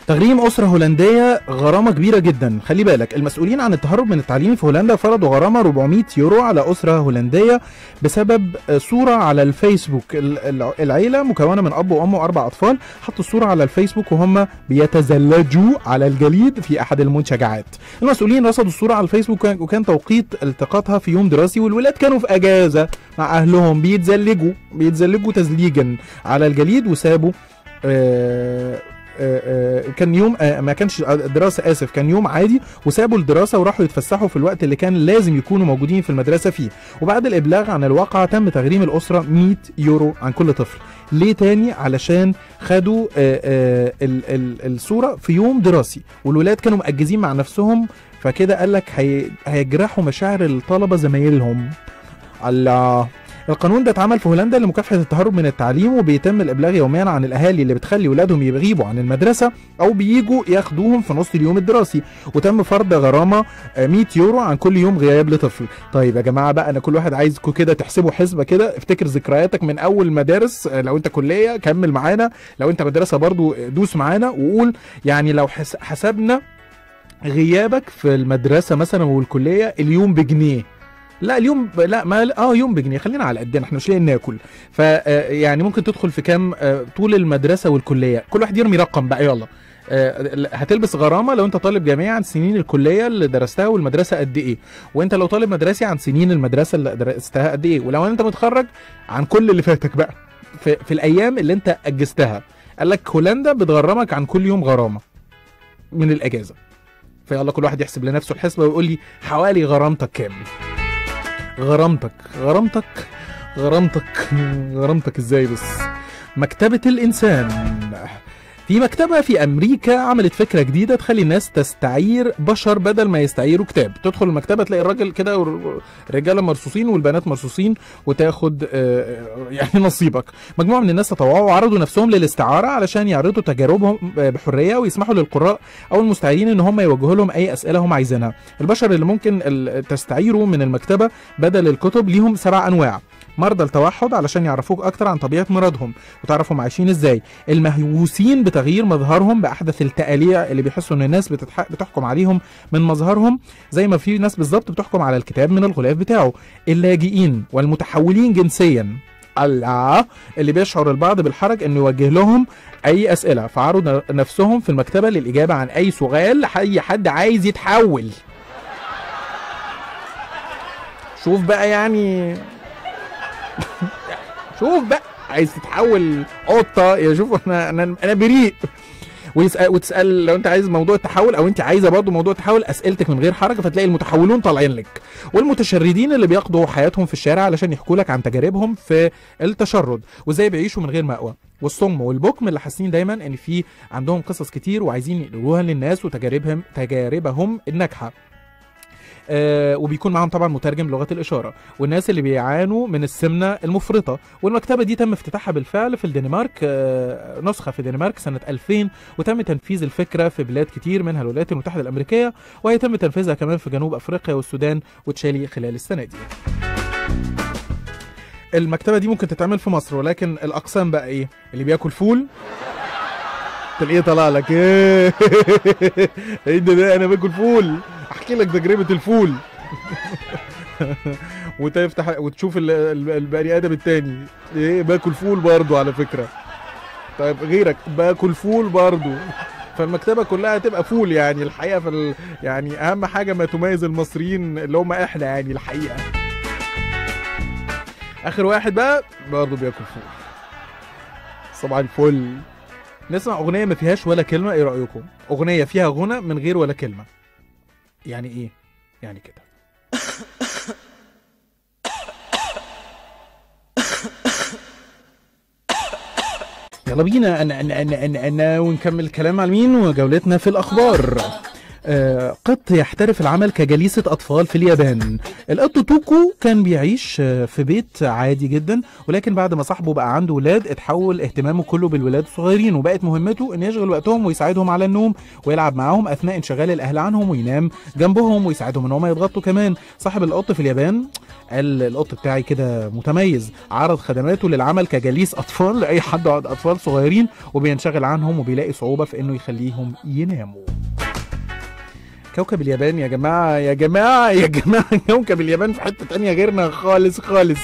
تغريم أسرة هولندية غرامة كبيرة جدا. خلي بالك المسؤولين عن التهرب من التعليم في هولندا فرضوا غرامة 400 يورو على أسرة هولندية بسبب صورة على الفيسبوك. ال- الع- العيلة مكونة من أب وأم وأربع أطفال حطوا الصورة على الفيسبوك وهم بيتزلجوا على الجليد في أحد المنشجعات. المسؤولين رصدوا الصورة على الفيسبوك وكان- توقيت التقاطها في يوم دراسي والولاد كانوا في أجازة مع أهلهم. بيتزلجوا بيتزلجوا تزليجا على الجليد وسابوا آه، كان يوم آه، ما كانش دراسة آسف كان يوم عادي وسابوا الدراسة وراحوا يتفسحوا في الوقت اللي كان لازم يكونوا موجودين في المدرسة فيه. وبعد الإبلاغ عن الواقعة تم تغريم الأسرة 100 يورو عن كل طفل. ليه تاني؟ علشان خدوا آه، آه، ال- ال- الصورة في يوم دراسي. والولاد كانوا مأجزين مع نفسهم فكده قال لك هي- هيجرحوا مشاعر الطلبة زمايلهم. الله. القانون ده اتعمل في هولندا لمكافحة التهرب من التعليم وبيتم الإبلاغ يوميا عن الأهالي اللي بتخلي ولادهم يغيبوا عن المدرسة أو بييجوا ياخدوهم في نص اليوم الدراسي. وتم فرض غرامة آه، 100 يورو عن كل يوم غياب لطفل. طيب يا جماعة بقى أنا كل واحد عايزكم كده تحسبوا حسبة كده. افتكر ذكرياتك من أول مدارس آه، لو أنت كلية كمل معانا. لو أنت مدرسة برضو آه، دوس معانا وقول يعني لو حس- حسبنا غيابك في المدرسة مثلا والكلية اليوم بجنيه. لا اليوم. لا ما آه يوم بجنيه. خلينا على قدنا إحنا مش لاقيين ناكل. ف آه، ممكن تدخل في كام آه، طول المدرسة والكلية. كل واحد يرمي رقم بقى يلا. آه، هتلبس غرامة لو أنت طالب جامعي عن سنين الكلية اللي درستها والمدرسة قد إيه. وأنت لو طالب مدرسي عن سنين المدرسة اللي درستها قد إيه. ولو أنت متخرج عن كل اللي فاتك بقى. في, في الأيام اللي أنت أجزتها. قال لك هولندا بتغرمك عن كل يوم غرامة من الأجازة. فيلا كل واحد يحسب لنفسه الحسبة ويقول لي حوالي غرامتك كام. غرامتك. غرامتك؟ غرامتك. *laughs* غرامتك إزاي بس؟ مكتبة الإنسان. في مكتبة في أمريكا عملت فكرة جديدة تخلي الناس تستعير بشر بدل ما يستعيروا كتاب. تدخل المكتبة تلاقي الراجل كده والرجالة مرصوصين والبنات مرصوصين وتاخد آه، يعني نصيبك. مجموعة من الناس تطوعوا وعرضوا نفسهم للاستعارة علشان يعرضوا تجاربهم بحرية ويسمحوا للقراء أو المستعيرين إن هم يوجهوا لهم أي أسئلة هم عايزينها. البشر اللي ممكن تستعيروا من المكتبة بدل الكتب ليهم سبع أنواع. مرضى التوحد علشان يعرفوك أكتر عن طبيعة مرضهم وتعرفوا هم عايشين إزاي المهووسين بتغيير مظهرهم بأحدث التقاليع اللي بيحسوا إن الناس. بتحكم عليهم من مظهرهم زي ما في ناس بالظبط بتحكم على الكتاب من الغلاف بتاعه اللاجئين والمتحولين جنسيا الله اللي بيشعر البعض بالحرج إنه يوجه لهم أي أسئلة فعرضوا نفسهم في المكتبة للإجابة عن أي سؤال أي حد عايز يتحول شوف بقى يعني شوف بقى عايز تتحول قطة. يا شوف أنا أنا أنا بريء. ويسأل وتسأل لو انت عايز موضوع التحول أو انت عايزة برضه موضوع التحول أسئلتك من غير حركة فتلاقي المتحولون طالعين لك. والمتشردين اللي بيقضوا حياتهم في الشارع علشان يحكوا لك عن تجاربهم في التشرد وازاي بيعيشوا من غير مأوى. والصم والبكم اللي حاسين دايما إن في عندهم قصص كتير وعايزين يقولوها للناس وتجاربهم تجاربهم الناجحة. آه وبيكون معاهم طبعا مترجم لغه الاشاره والناس اللي بيعانوا من السمنه المفرطه والمكتبه دي تم افتتاحها بالفعل في الدنمارك آه نسخه في الدنمارك سنه 2000 وتم تنفيذ الفكرة في بلاد كتير منها الولايات المتحده الامريكيه وهيتم تنفيذها كمان في جنوب افريقيا والسودان وتشالي خلال السنة دي المكتبه دي ممكن تتعمل في مصر ولكن الاقسام بقى إيه اللي بياكل فول تلاقيه طالع لك إيه إيه ده أنا باكل فول أحكي لك تجربة الفول. *laughs* وتفتح وتشوف ال- ال- البني آدم التاني. إيه باكل فول برضو على فكرة. طيب غيرك باكل فول برضو فالمكتبة كلها هتبقى فول يعني الحقيقة في. يعني أهم حاجة ما تميز المصريين اللي هم إحنا يعني الحقيقة. آخر واحد بقى برضه بياكل فول. صباح الفل. نسمع أغنية ما فيهاش ولا كلمة إيه رأيكم؟ أغنية فيها غنى من غير ولا كلمة. يعني إيه؟ يعني كده. يلا بينا أنا أنا أنا أنا, ونكمل الكلام على مين وجولتنا في الأخبار. قط يحترف العمل كجليسة أطفال في اليابان. القط توكو كان بيعيش آه، في بيت عادي جدا ولكن بعد ما صاحبه بقى عنده ولاد اتحول اهتمامه كله بالولاد الصغيرين وبقت مهمته إن يشغل وقتهم ويساعدهم على النوم ويلعب معاهم أثناء انشغال الأهل عنهم وينام جنبهم ويساعدهم إن هم يتغطوا كمان. صاحب القط في اليابان قال القط بتاعي كده متميز عرض خدماته للعمل كجليس أطفال لاي حد أطفال صغيرين وبينشغل عنهم وبيلاقي صعوبة في إنه يخليهم يناموا. كوكب اليابان يا جماعة يا جماعة يا جماعة *laughs* كوكب اليابان في حتة تانية غيرنا خالص خالص.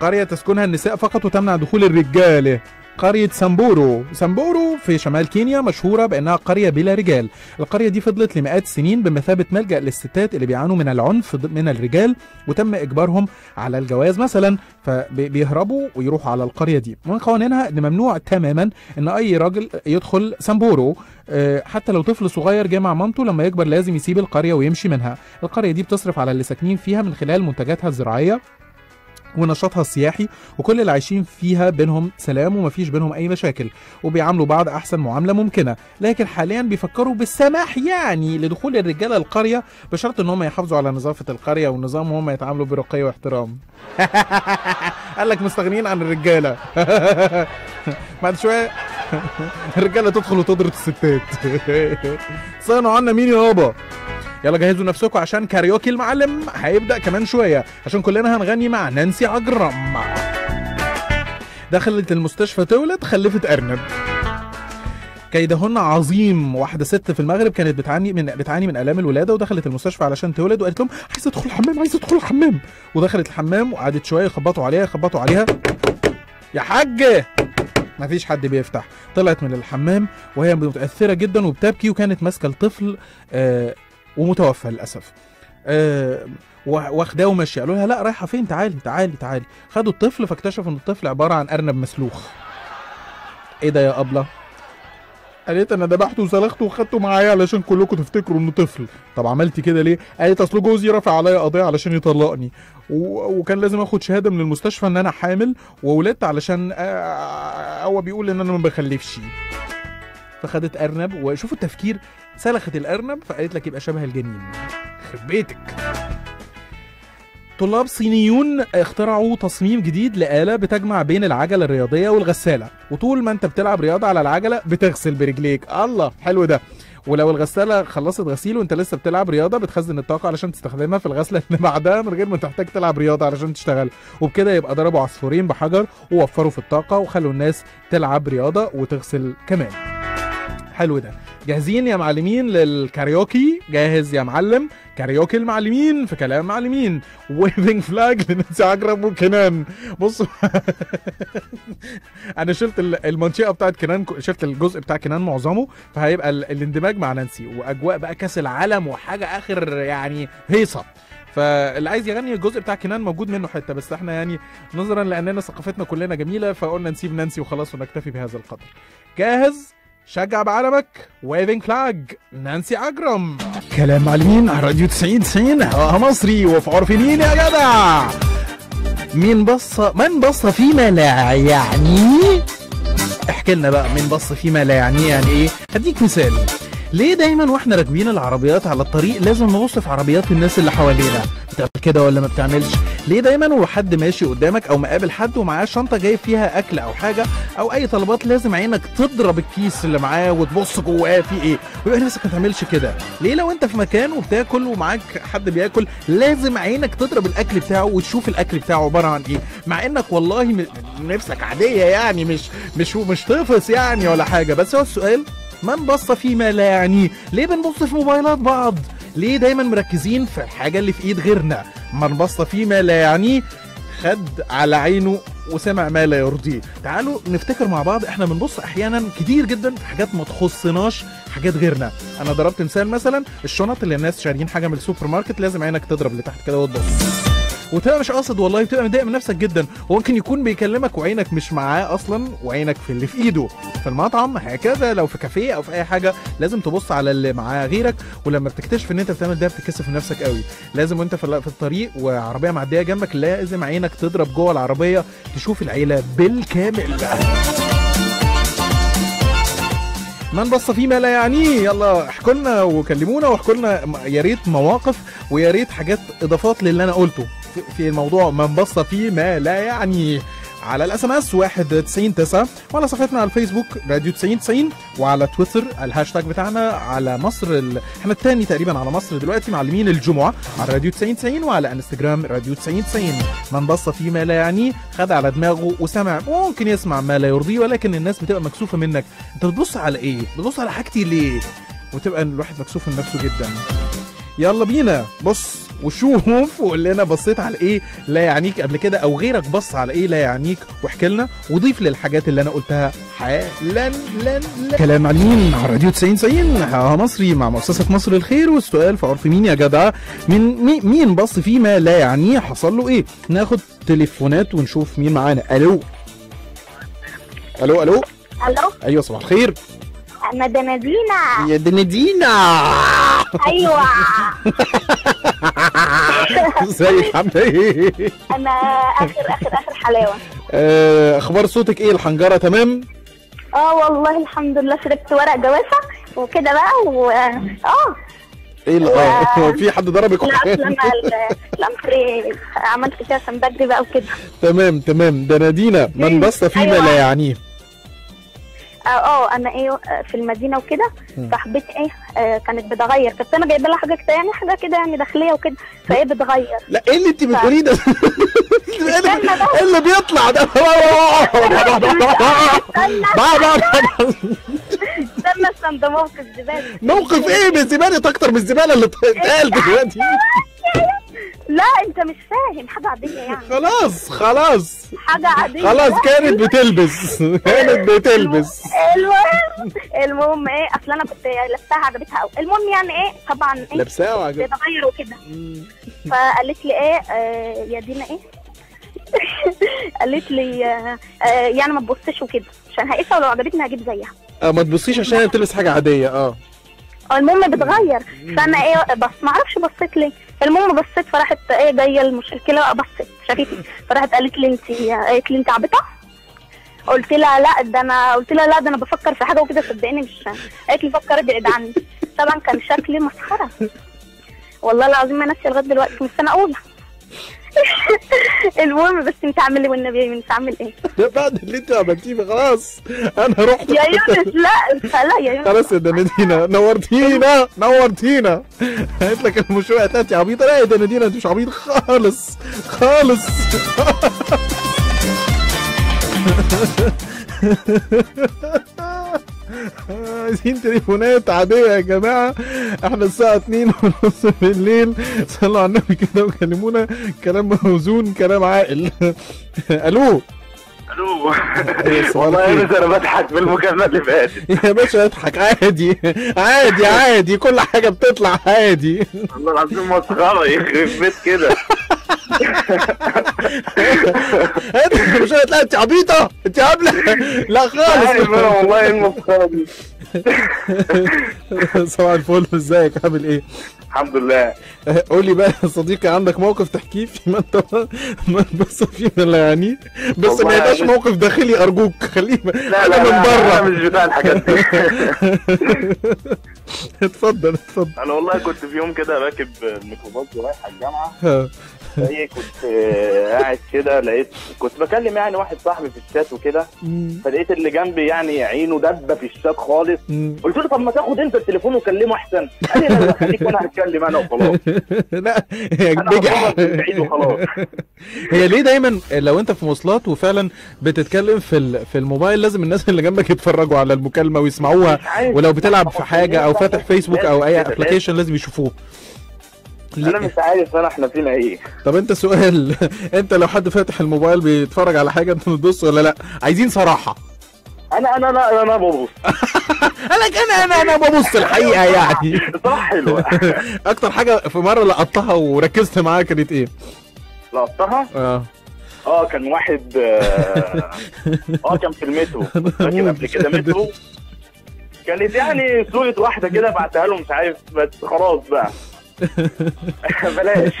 قرية تسكنها النساء فقط وتمنع دخول الرجال. قرية سامبورو. سامبورو في شمال كينيا مشهورة بأنها قرية بلا رجال. القرية دي فضلت لمئات السنين بمثابة ملجأ للستات اللي بيعانوا من العنف من الرجال وتم إجبارهم على الجواز مثلا فبيهربوا ويروحوا على القرية دي. من قوانينها إن ممنوع تماما إن أي راجل يدخل سامبورو. آه، حتى لو طفل صغير جه مع مامته لما يكبر لازم يسيب القرية ويمشي منها. القرية دي بتصرف على اللي ساكنين فيها من خلال منتجاتها الزراعية. ونشاطها السياحي وكل اللي عايشين فيها بينهم سلام ومفيش بينهم أي مشاكل وبيعاملوا بعض أحسن معاملة ممكنة. لكن حاليا بيفكروا بالسماح يعني لدخول الرجالة القرية بشرط إن هم يحافظوا على نظافة القرية والنظام وهم يتعاملوا برقي واحترام. *laughs* قال لك مستغنيين عن الرجالة. *laughs* بعد شوية *laughs* الرجالة تدخل وتضرب الستات. صانوا عنا مين يابا؟ يلا جهزوا نفسكم عشان كاريوكي المعلم هيبدأ كمان شوية. عشان كلنا هنغني مع نانسي عجرم دخلت المستشفى تولد خلفت أرنب. كيدهن عظيم. واحدة ست في المغرب كانت بتعاني من بتعاني من آلام الولادة ودخلت المستشفى علشان تولد وقالت لهم عايزة أدخل الحمام عايزة أدخل الحمام. ودخلت الحمام وقعدت شوية يخبطوا عليها يخبطوا عليها. يا حاج! مفيش حد بيفتح. طلعت من الحمام وهي متأثرة جدا وبتبكي وكانت ماسكة الطفل آه ومتوفى للأسف. آه وا- واخداه وماشيه قالوا لها لا رايحة فين؟ تعالي تعالي تعالي. خدوا الطفل فاكتشفوا إن الطفل عبارة عن أرنب مسلوخ. إيه ده يا أبلة؟ قالت أنا ذبحته وسلخته وخدته معايا علشان كلكم تفتكروا إنه طفل. طب عملتي كده ليه؟ قالت أصل جوزي رفع عليا قضية علشان يطلقني. و... وكان لازم آخد شهادة من المستشفى إن أنا حامل وولدت علشان آه، هو بيقول إن أنا ما بخلفش. فخدت أرنب وشوفوا التفكير سلخت الأرنب فقالت لك يبقى شبه الجنين. يخرب بيتك طلاب صينيون اخترعوا تصميم جديد لآلة بتجمع بين العجلة الرياضية والغسالة. وطول ما انت بتلعب رياضة على العجلة بتغسل برجليك. الله حلو ده. ولو الغسالة خلصت غسيل وانت لسه بتلعب رياضة بتخزن الطاقة علشان تستخدمها في الغسلة اللي بعدها من غير ما تحتاج تلعب رياضة علشان تشتغل. وبكده يبقى ضربوا عصفورين بحجر ووفروا في الطاقة وخلوا الناس تلعب رياضة وتغسل كمان. حلو ده. جاهزين يا معلمين للكاريوكي؟ جاهز يا معلم. كاريوكي المعلمين في كلام معلمين. Waving Flag لنانسي عجرم وكنان بصوا أنا شلت ال- المنشئه بتاعت كنان شلت الجزء بتاع كنان معظمه فهيبقى ال- الاندماج مع نانسي. وأجواء بقى كأس العالم وحاجة آخر يعني هيصة. فاللي عايز يغني الجزء بتاع كنان موجود منه حتة بس إحنا يعني نظرا لأننا ثقافتنا كلنا جميلة فقلنا نسيب نانسي وخلاص ونكتفي بهذا القدر. جاهز؟ شجع بعلمك ويفنج فلاج نانسي عجرم كلام معلمين على راديو 90 90 هواها مصري وفي عرف مين يا جدع. مين بص من بص فيما لا يعني؟ احكي لنا بقى مين بص فيما لا يعني يعني إيه؟ هديك مثال. ليه دايما وإحنا راكبين العربيات على الطريق لازم نبص في عربيات الناس اللي حوالينا؟ بتعمل كده ولا ما بتعملش؟ ليه دايما وحد ماشي قدامك أو مقابل حد ومعاه شنطة جايب فيها أكل أو حاجة أو أي طلبات لازم عينك تضرب الكيس اللي معاه وتبص جواه في إيه؟ ويبقى نفسك ما تعملش كده. ليه لو أنت في مكان وبتاكل ومعاك حد بياكل لازم عينك تضرب الأكل بتاعه وتشوف الأكل بتاعه عبارة عن إيه؟ مع إنك والله نفسك عادية يعني مش مش مش طفس يعني ولا حاجة. بس هو السؤال من بص فيما لا يعنيه ليه بنبص في موبايلات بعض؟ ليه دايما مركزين في الحاجة اللي في إيد غيرنا؟ من بص فيما لا يعنيه خد على عينه وسمع ما لا يرضيه تعالوا نفتكر مع بعض إحنا بنبص أحيانا كتير جدا في حاجات ما تخصناش حاجات غيرنا. أنا ضربت مثال مثلا الشنط اللي الناس شاريين حاجة من السوبر ماركت لازم عينك تضرب لتحت كده وتبص. وتبقى مش قاصد والله بتبقى متضايق من نفسك جدا. وممكن يكون بيكلمك وعينك مش معاه أصلا وعينك في اللي في إيده. في المطعم هكذا لو في كافيه أو في أي حاجة لازم تبص على اللي معاه غيرك. ولما بتكتشف إن أنت بتعمل ده بتكسف من نفسك قوي. لازم وأنت في الطريق وعربية معدية جنبك لازم عينك تضرب جوه العربية تشوف العيلة بالكامل. من بص فيما لا يعنيه. يلا احكوا لنا وكلمونا واحكوا لنا يا ريت مواقف ويا ريت حاجات إضافات للي أنا قلته. في- الموضوع من بص فيما لا يعنيه على ال SMS 1909 وعلى صفحتنا على الفيسبوك راديو 9090 وعلى تويتر الهاشتاج بتاعنا على مصر ال... إحنا التاني تقريبا على مصر دلوقتي معلمين الجمعة على راديو 9090 وعلى انستجرام راديو 9090 من بص فيما لا يعنيه خد على دماغه وسمع. ممكن يسمع ما لا يرضيه ولكن الناس بتبقى مكسوفة منك. انت بتبص على إيه؟ بتبص على حاجتي ليه؟ وتبقى الواحد مكسوف من نفسه جدا. يلا بينا. بص. وشوف وقول لنا بصيت على إيه لا يعنيك قبل كده أو غيرك بص على إيه لا يعنيك واحكي لنا. وضيف للحاجات اللي أنا قلتها حالا لن لن كلام معلمين على راديو 90 90 هوا مصري مع مؤسسة مصر الخير والسؤال في عرف مين يا جدع؟ من مي مين بص فيما لا يعنيه؟ حصل له إيه؟ ناخد تليفونات ونشوف مين معانا. ألو. ألو ألو.
ألو.
أيوه صباح الخير.
انا دنادينا
يا دندينا
أيوه.
ازيك عامله إيه
أنا اخر اخر آخر حلاوة.
آه، أخبار صوتك إيه؟ الحنجرة تمام؟
آه والله الحمد لله شربت ورق جوافة وكده بقى و آه.
إيه اللي آه في حد ضربك
لا أصل أنا ال- الامبري عملت كده عشان بدري بقى وكده.
تمام تمام. ده نادينا. من بص فيما
أيوة.
لا يعنيه.
آه آه أنا إيه آه، في المدينة وكده صاحبتي إيه آه كانت بتغير. كنت أنا جايبة لها حاجة كده يعني حاجة كده يعني داخلية وكده فهي بتغير.
لا إيه اللي أنت بتقوليه ده؟ *laughs* إيه اللي-. إيه اللي بيطلع ده؟ *laughs*
استنى استنى. ده موقف زبالة.
موقف إيه؟ من الزباله أكتر من الزباله اللي اتقال دلوقتي. *laughs*
لا انت مش فاهم. حاجة عادية يعني.
خلاص خلاص.
حاجة عادية.
خلاص كانت بتلبس. *laughs* كانت بتلبس.
المهم المهم إيه اصل أنا كنت لابساها عجبتها قوي المهم يعني إيه طبعا إيه
لابساها وعجبتها
بتغير وكده. فقالت لي إيه آه يا دينا إيه؟ *laughs* قالت لي آه آه يعني ما تبصش وكده. عشان هقيسها ولو عجبتني هجيب زيها.
آه ما تبصيش عشان هي بتلبس حاجة عادية. آه.
المهم بتغير. فأنا إيه بس ما أعرفش بصيت ليه. المهم بصيت فراحت إيه جاية المشكلة بصيت شافتني. فراحت قالت لي انت قالت لي انت عبيطة؟ قلت لها لا ده أنا قلت لها لا ده أنا بفكر في حاجة وكده صدقني مش قالت لي فكر ابعد عني. طبعا كان شكلي مسخرة. والله العظيم ما ناسية لغاية دلوقتي من سنة أولى. *laughs* المهم بس انت عامل إيه والنبي مش عامل إيه؟
ده بعد اللي انت عملتيه خلاص. أنا رحت.
يا يونس لا لا يا يونس.
خلاص يا دنادينا نورتينا نورتينا. قالت لك المشروع تاتي عبيطه لا يا دنادينا انت مش عبيط خالص خالص. *laughs* عايزين تليفونات عادية يا جماعة. إحنا الساعة 2 ونص بالليل. صلوا على النبي كده وكلمونا. كلام موزون كلام عاقل. *laughs* ألو؟
ألو.
إيه، *laughs*
والله. يا باشا أنا بضحك بالمكالمه اللي فاتت. *laughs*
يا باشا اضحك عادي. عادي عادي. كل حاجة بتطلع عادي.
والله العظيم مسخره يخرب بيت كده. *laughs*
أنت مش هتلاقي انت عبيطة؟ أنت هبلة لا خالص.
والله إيه المسخره دي؟ *laughs*
صباح الفل ازيك؟ عامل إيه؟
الحمد لله.
قول لي بقى يا صديقي عندك موقف تحكيه فيما انت ما بس فيما لا يعني بس ما يبقاش
باشا.
موقف داخلي أرجوك خليه
لا لا
من
لا أنا
بره
مش بتاع الحاجات دي. *laughs*
اتفضل اتفضل.
أنا والله كنت في يوم كده راكب الميكروباص ورايح على
الجامعة.
فايه كنت آه، قاعد كده لقيت كنت بكلم يعني واحد صاحبي في الشات وكده. فلقيت اللي جنبي يعني عينه دبة في الشات خالص. قلت له طب ما تاخد انت التليفون وكلمه أحسن. قال لي لا لا خليك وأنا هتكلم أنا وخلاص. *laughs*
لا هي
وخلاص. *laughs*
هي ليه دايما لو أنت في مواصلات وفعلا بتتكلم في في الموبايل لازم الناس اللي جنبك يتفرجوا على المكالمة ويسمعوها. ولو بتلعب في حاجة أو فاتح فيسبوك
أو أي
application لازم يشوفوه. أنا؟
مش عارف أنا إحنا فينا إيه.
طب أنت سؤال. *laughs* أنت لو حد فاتح الموبايل بيتفرج على حاجة أنت بتبص ولا لأ؟ عايزين صراحة.
أنا أنا أنا أنا ببص. *laughs*
أنا أنا أنا أنا ببص الحقيقة يعني. *laughs*
صراحة حلوة
أكتر حاجة في مرة لقطتها وركزت معاها كانت إيه؟
لقطتها؟
آه.
آه كان واحد آه آه، كان في المترو. راكب قبل كده مترو. كانت يعني صورة واحدة كده بعتها له مش عارف بس خلاص بقى. *laughs*
بلاش.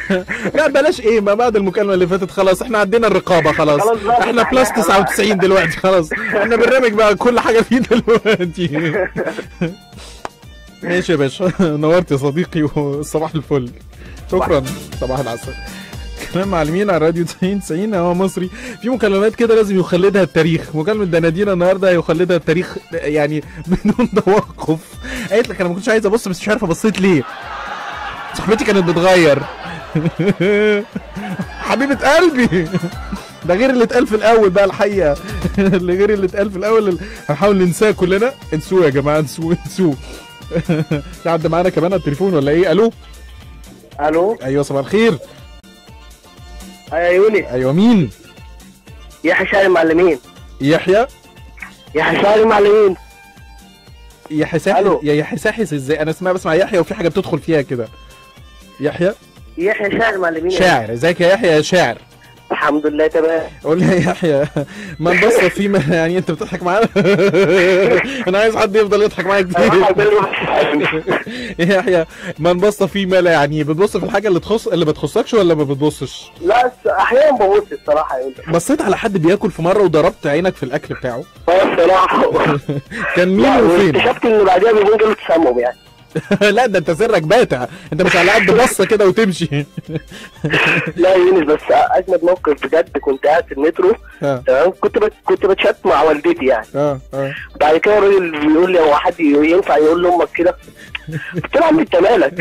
*laughs*
لا بلاش إيه ما بعد المكالمة اللي فاتت خلاص إحنا عدينا الرقابة خلاص.
إحنا plus
احنا- 99 دلوقتي خلاص. إحنا برنامج بقى كل حاجة فيه دلوقتي. *laughs* ماشي يا باشا. نورت يا صديقي وصباح الفل. شكرا. صباح العسل. كلام معلمين على راديو 90 90 هو مصري. في مكالمات كده لازم يخلدها التاريخ. مكالمة دنادينا النهارده هيخلدها التاريخ يعني بدون توقف. قالت لك أنا ما كنتش عايز أبص بس مش عارفه بصيت ليه. صاحبتي كانت بتغير. *laughs* حبيبة قلبي. ده غير اللي اتقال في الأول بقى الحقيقة. *laughs* اللي غير اللي اتقال في الأول هنحاول ننساه كلنا. انسوه يا جماعة انسوه انسوه. *laughs* في حد معانا كمان على التليفون ولا إيه؟ ألو؟
ألو؟
أيوه صباح الخير.
يا يونس
أيوه مين؟
يحيى شاعر المعلمين
يحيى؟
يحيى شاعر المعلمين
يحيى ساحس. يا يحيى ساحس إزاي؟ أنا اسمع بسمع يحيى وفي حاجة بتدخل فيها كده. يحيى؟
يحيى شاعر المعلمين
شاعر. إزيك يا يحيى؟ يا شاعر.
الحمد لله تمام.
قول لي يا يحيى. من بص فيما يعني أنت بتضحك معانا؟ *laughs* أنا عايز حد يفضل يضحك معايا كتير *laughs* يا يحيى من بص فيما لا يعني. بتبص في الحاجة اللي تخص اللي ما تخصكش ولا ما بتبصش؟
لا أحيانا ببص الصراحة يونس
بصيت على حد بياكل في مرة وضربت عينك في الأكل بتاعه؟ *laughs*
آه الصراحه
كان مين وفين؟
واكتشفت إن بعدها بيومين جاله تسمم يعني. *laughs*
لا ده انت سرك باتع. انت مش على قد بصة كده وتمشي. *laughs*
لا يونس بس أجمد موقف بجد كنت قاعد في المترو.
آه.
تمام؟ كنت بت... كنت بتشات مع والدتي يعني.
آه آه.
بعد كده الراجل بيقول لي هو حد ينفع يقول لأمك كده؟ قلت له عم أنت مالك؟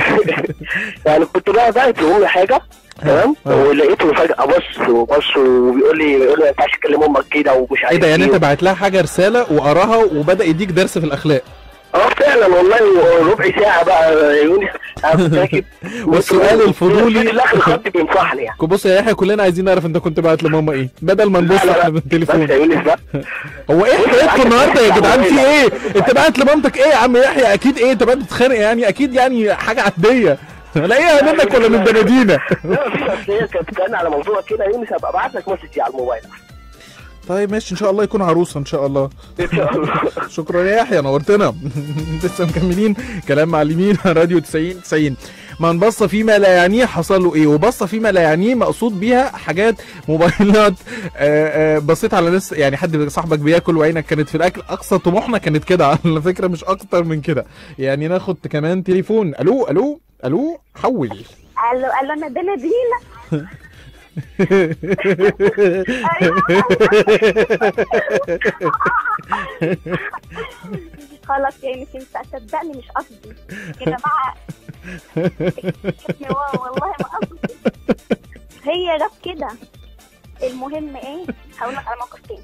*laughs* يعني كنت بقى باعت لأمي حاجة تمام؟
آه.
ولقيته فجأة بص وبص وبيقول لي بيقول لي ما ينفعش تكلم أمك كده ومش عارف
إيه ده؟ يعني أنت بعت لها حاجة رسالة وقراها وبدأ يديك درس في الأخلاق.
آه فعلا والله ربع ساعة بقى يا يونس أنا كنت راكب. *laughs*
والسؤال الفضولي-
الآخر الخط بينصحني يعني.
بص يا يحيى كلنا عايزين نعرف انت كنت باعت لماما إيه بدل ما نبص
لا، لا،
إحنا
لا.
بالتليفون *laughs* هو إيه حكايتكم النهارده يا جدعان؟ في إيه؟ انت بعت لمامتك إيه يا عم يحيى؟ أكيد إيه انت بقى بتتخانق يعني أكيد يعني حاجة عادية. الاقيها منك ولا من بنادينا؟
لا مفيش اصل هي كانت بتتكلم على موضوع كده يونس هبقى أبعت لك مسج على الموبايل.
طيب ماشي. إن شاء الله يكون عروسة إن شاء الله.
إن شاء الله. *laughs*
شكرا يا يحيى نورتنا. *laughs* لسه مكملين كلام معلمين على راديو 90 90 من بص فيما لا يعنيه حصل له إيه؟ وبص فيما لا يعنيه مقصود بيها حاجات موبايلات. *laughs* آه، آه، بصيت على ناس يعني حد صاحبك بياكل وعينك كانت في الأكل. أقصى طموحنا كانت كده على فكرة مش أكتر من كده. يعني ناخد كمان تليفون. ألو ألو ألو حول.
قال له أنا بنادينا *laughs* خلاص يعني مش انت صدقني مش قصدي. يا جماعة. والله ما قصدي. هي جت كده. المهم إيه؟ هقول لك على موقف تاني.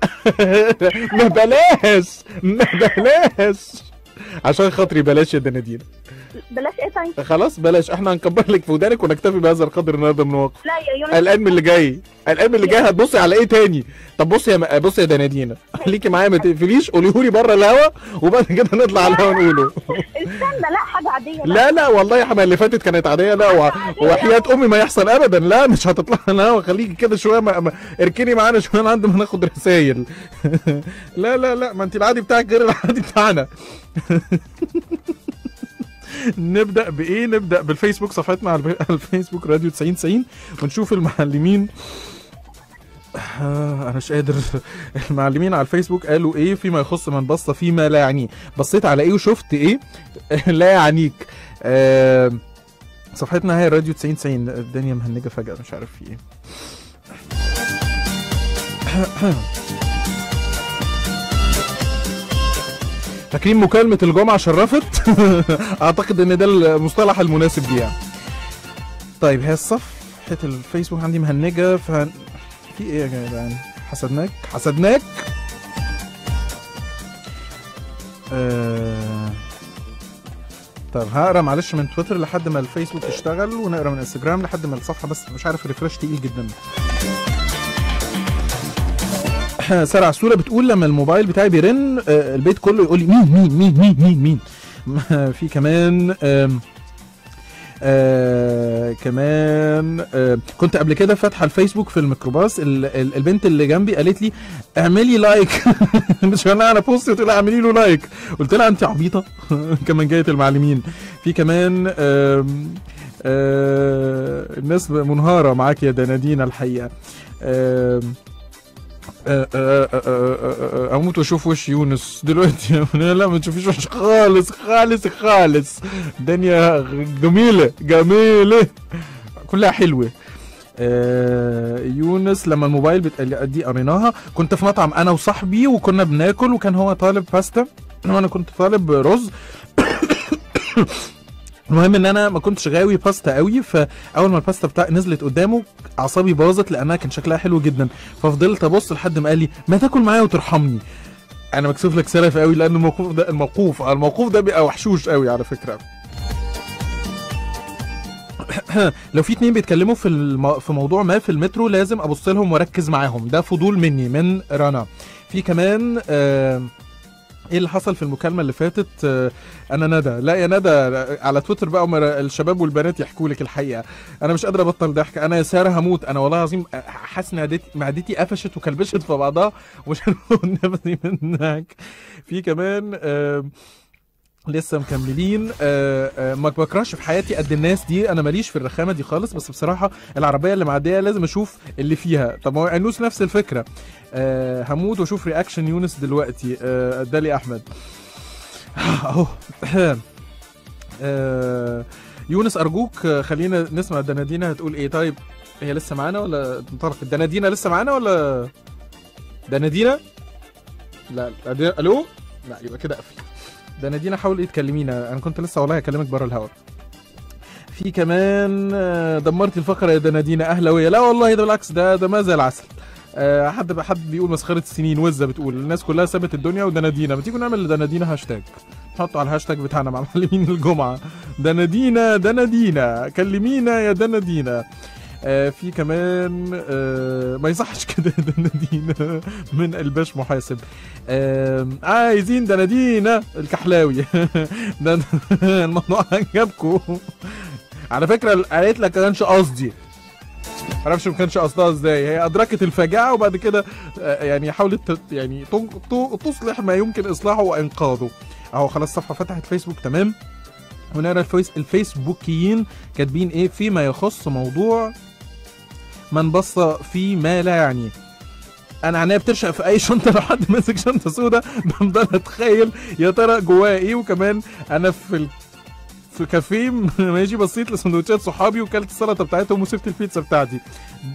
*laughs*
ما بلاش ما بلاش. عشان خاطري بلاش يا دنادين
بلاش إيه طيب؟
خلاص بلاش. إحنا هنكبر لك في ودانك ونكتفي بهذا القدر النهارده من الوقت
لا يا يونس.
قلقان من اللي جاي. قلقان من اللي جاي هتبصي على إيه تاني؟ طب بصي يا. بصي يا دنادينا خليكي معايا ما تقفليش. قوليهولي بره الهوا وبعد كده نطلع على الهوا نقوله.
استنى لا حاجة عادية.
لا. لا والله يا حما اللي فاتت كانت عادية. لا. وحياة أمي ما يحصل ابدا. لا مش هتطلع على الهوا. خليكي كده شوية. ما... اركني معانا شوية. لحد ما ناخد رسايل. *laughs* لا لا لا ما انت العادي بتاعك غير العادي بتاعنا. *laughs* نبدأ بإيه؟ نبدأ بالفيسبوك صفحتنا على *laughs* الفيسبوك راديو 90 90 ونشوف المعلمين. آه أنا مش قادر. *laughs* المعلمين على الفيسبوك قالوا إيه؟ فيما يخص من بص فيما لا يعنيه بصيت على إيه وشفت إيه؟ *laughs* لا يعنيك. آه صفحتنا هي راديو 90 90 الدنيا مهنجة فجأة مش عارف في إيه. *clears throat* فاكرين مكالمة الجمعة شرفت؟ *laughs* أعتقد إن ده المصطلح المناسب ليها. طيب هي صفحة الفيسبوك عندي مهنجة ف في إيه يا جدعان؟ حسدناك؟ حسدناك؟ آه... طب هقرأ معلش من تويتر لحد ما الفيسبوك يشتغل ونقرأ من إنستجرام لحد ما الصفحة بس مش عارف ال refresh تقيل جدا. سارة عسولة بتقول لما الموبايل بتاعي بيرن آه، البيت كله يقول لي مين مين مين مين مين مين؟ *laughs* في كمان آه كمان آه كنت قبل كده فاتحة الفيسبوك في الميكروباص ال- ال- البنت اللي جنبي قالت لي اعملي like. *laughs* مش أنا على post قلت لها اعملي له like. قلت لها انت عبيطة. *laughs* كمان جاية المعلمين. في كمان آم، آه الناس منهارة معاك يا دنادينا الحقيقة. آه أموت وأشوف وش يونس. دلوقتي *laughs* لا ما تشوفيش وش. خالص خالص خالص. الدنيا جميلة جميلة. كلها حلوة. يونس لما الموبايل. دي قريناها. كنت في مطعم أنا وصاحبي وكنا بناكل وكان هو طالب باستا. وأنا كنت طالب رز. المهم إن أنا ما كنتش غاوي باستا قوي فأول ما الباستا بتاع نزلت قدامه أعصابي باظت لأنها كان شكلها حلو جدا. ففضلت أبص لحد ما قال لي ما تاكل معايا وترحمني. أنا مكسوف لك سلف قوي لأن الموقف ده الموقف الموقف ده بيبقى وحش وحش قوي على فكرة. *clears throat* لو في اتنين بيتكلموا في الم... في موضوع ما في المترو لازم أبص لهم وأركز معاهم. ده فضول مني من رنا. في كمان آه إيه اللي حصل في المكالمة اللي فاتت؟ آه أنا ندى. لا يا ندى على تويتر بقى الشباب والبنات يحكوا لك الحقيقة. أنا مش قادر أبطل ضحك. أنا يا سارة هموت. أنا والله العظيم حاسس إن معدتي قفشت وكلبشت في بعضها. *laughs* ومش هنقول نفسي منك. في كمان آه لسه مكملين. آه آه ما بكرهش في حياتي قد الناس دي. أنا ماليش في الرخامة دي خالص بس بصراحة العربية اللي معدية لازم أشوف اللي فيها. طب هو عنوس نفس الفكرة. آه هموت وأشوف reaction يونس دلوقتي. دالي أحمد. أهو. يونس أرجوك خلينا نسمع دنادينا. هتقول إيه؟ طيب هي لسه معانا ولا انطلقت دنادينا لسه معانا ولا؟ دنادينا؟ لا، ألو؟ لا يبقى كده قفل. ده نادينا حاول تكلمينا؟ أنا كنت لسه والله هكلمك بره الهوا. في كمان آه، دمرتي الفقرة يا دنادينا اهلاويه لا والله ده بالعكس ده ده ما زي العسل آه، حد حد بيقول مسخرة السنين وزة بتقول. الناس كلها سابت الدنيا ودنادينا ما تيجوا نعمل لدنادينا هاشتاج؟ نحطه على الهاشتاج بتاعنا مع معلمين الجمعة. دنادينا دنادينا كلمينا يا دنادينا في كمان آه ما يصحش كده *laughs* دنادينا من الباش محاسب. آه عايزين دنادينا الكحلاوي. *laughs* ده الموضوع عجبكم. على فكرة قالت لك كانش قصدي. معرفش ما كانش قصدها إزاي. هي أدركت الفجاعة وبعد كده آه، يعني حاولت يعني تصلح ما يمكن إصلاحه وإنقاذه. أهو خلاص الصفحه فتحت فيسبوك تمام. ونرى الفيس الفيسبوكيين كاتبين إيه؟ فيما يخص موضوع من بص في ما لا يعني. أنا عينيا بترشق في أي شنطة لو حد ماسك شنطة سودا *laughs* بفضل اتخيل يا ترى جواها إيه؟ وكمان أنا في ال... في كافيه *laughs* ماشي بصيت لسندوتشات صحابي وكلت السلطة بتاعتهم وسبت البيتزا بتاعتي.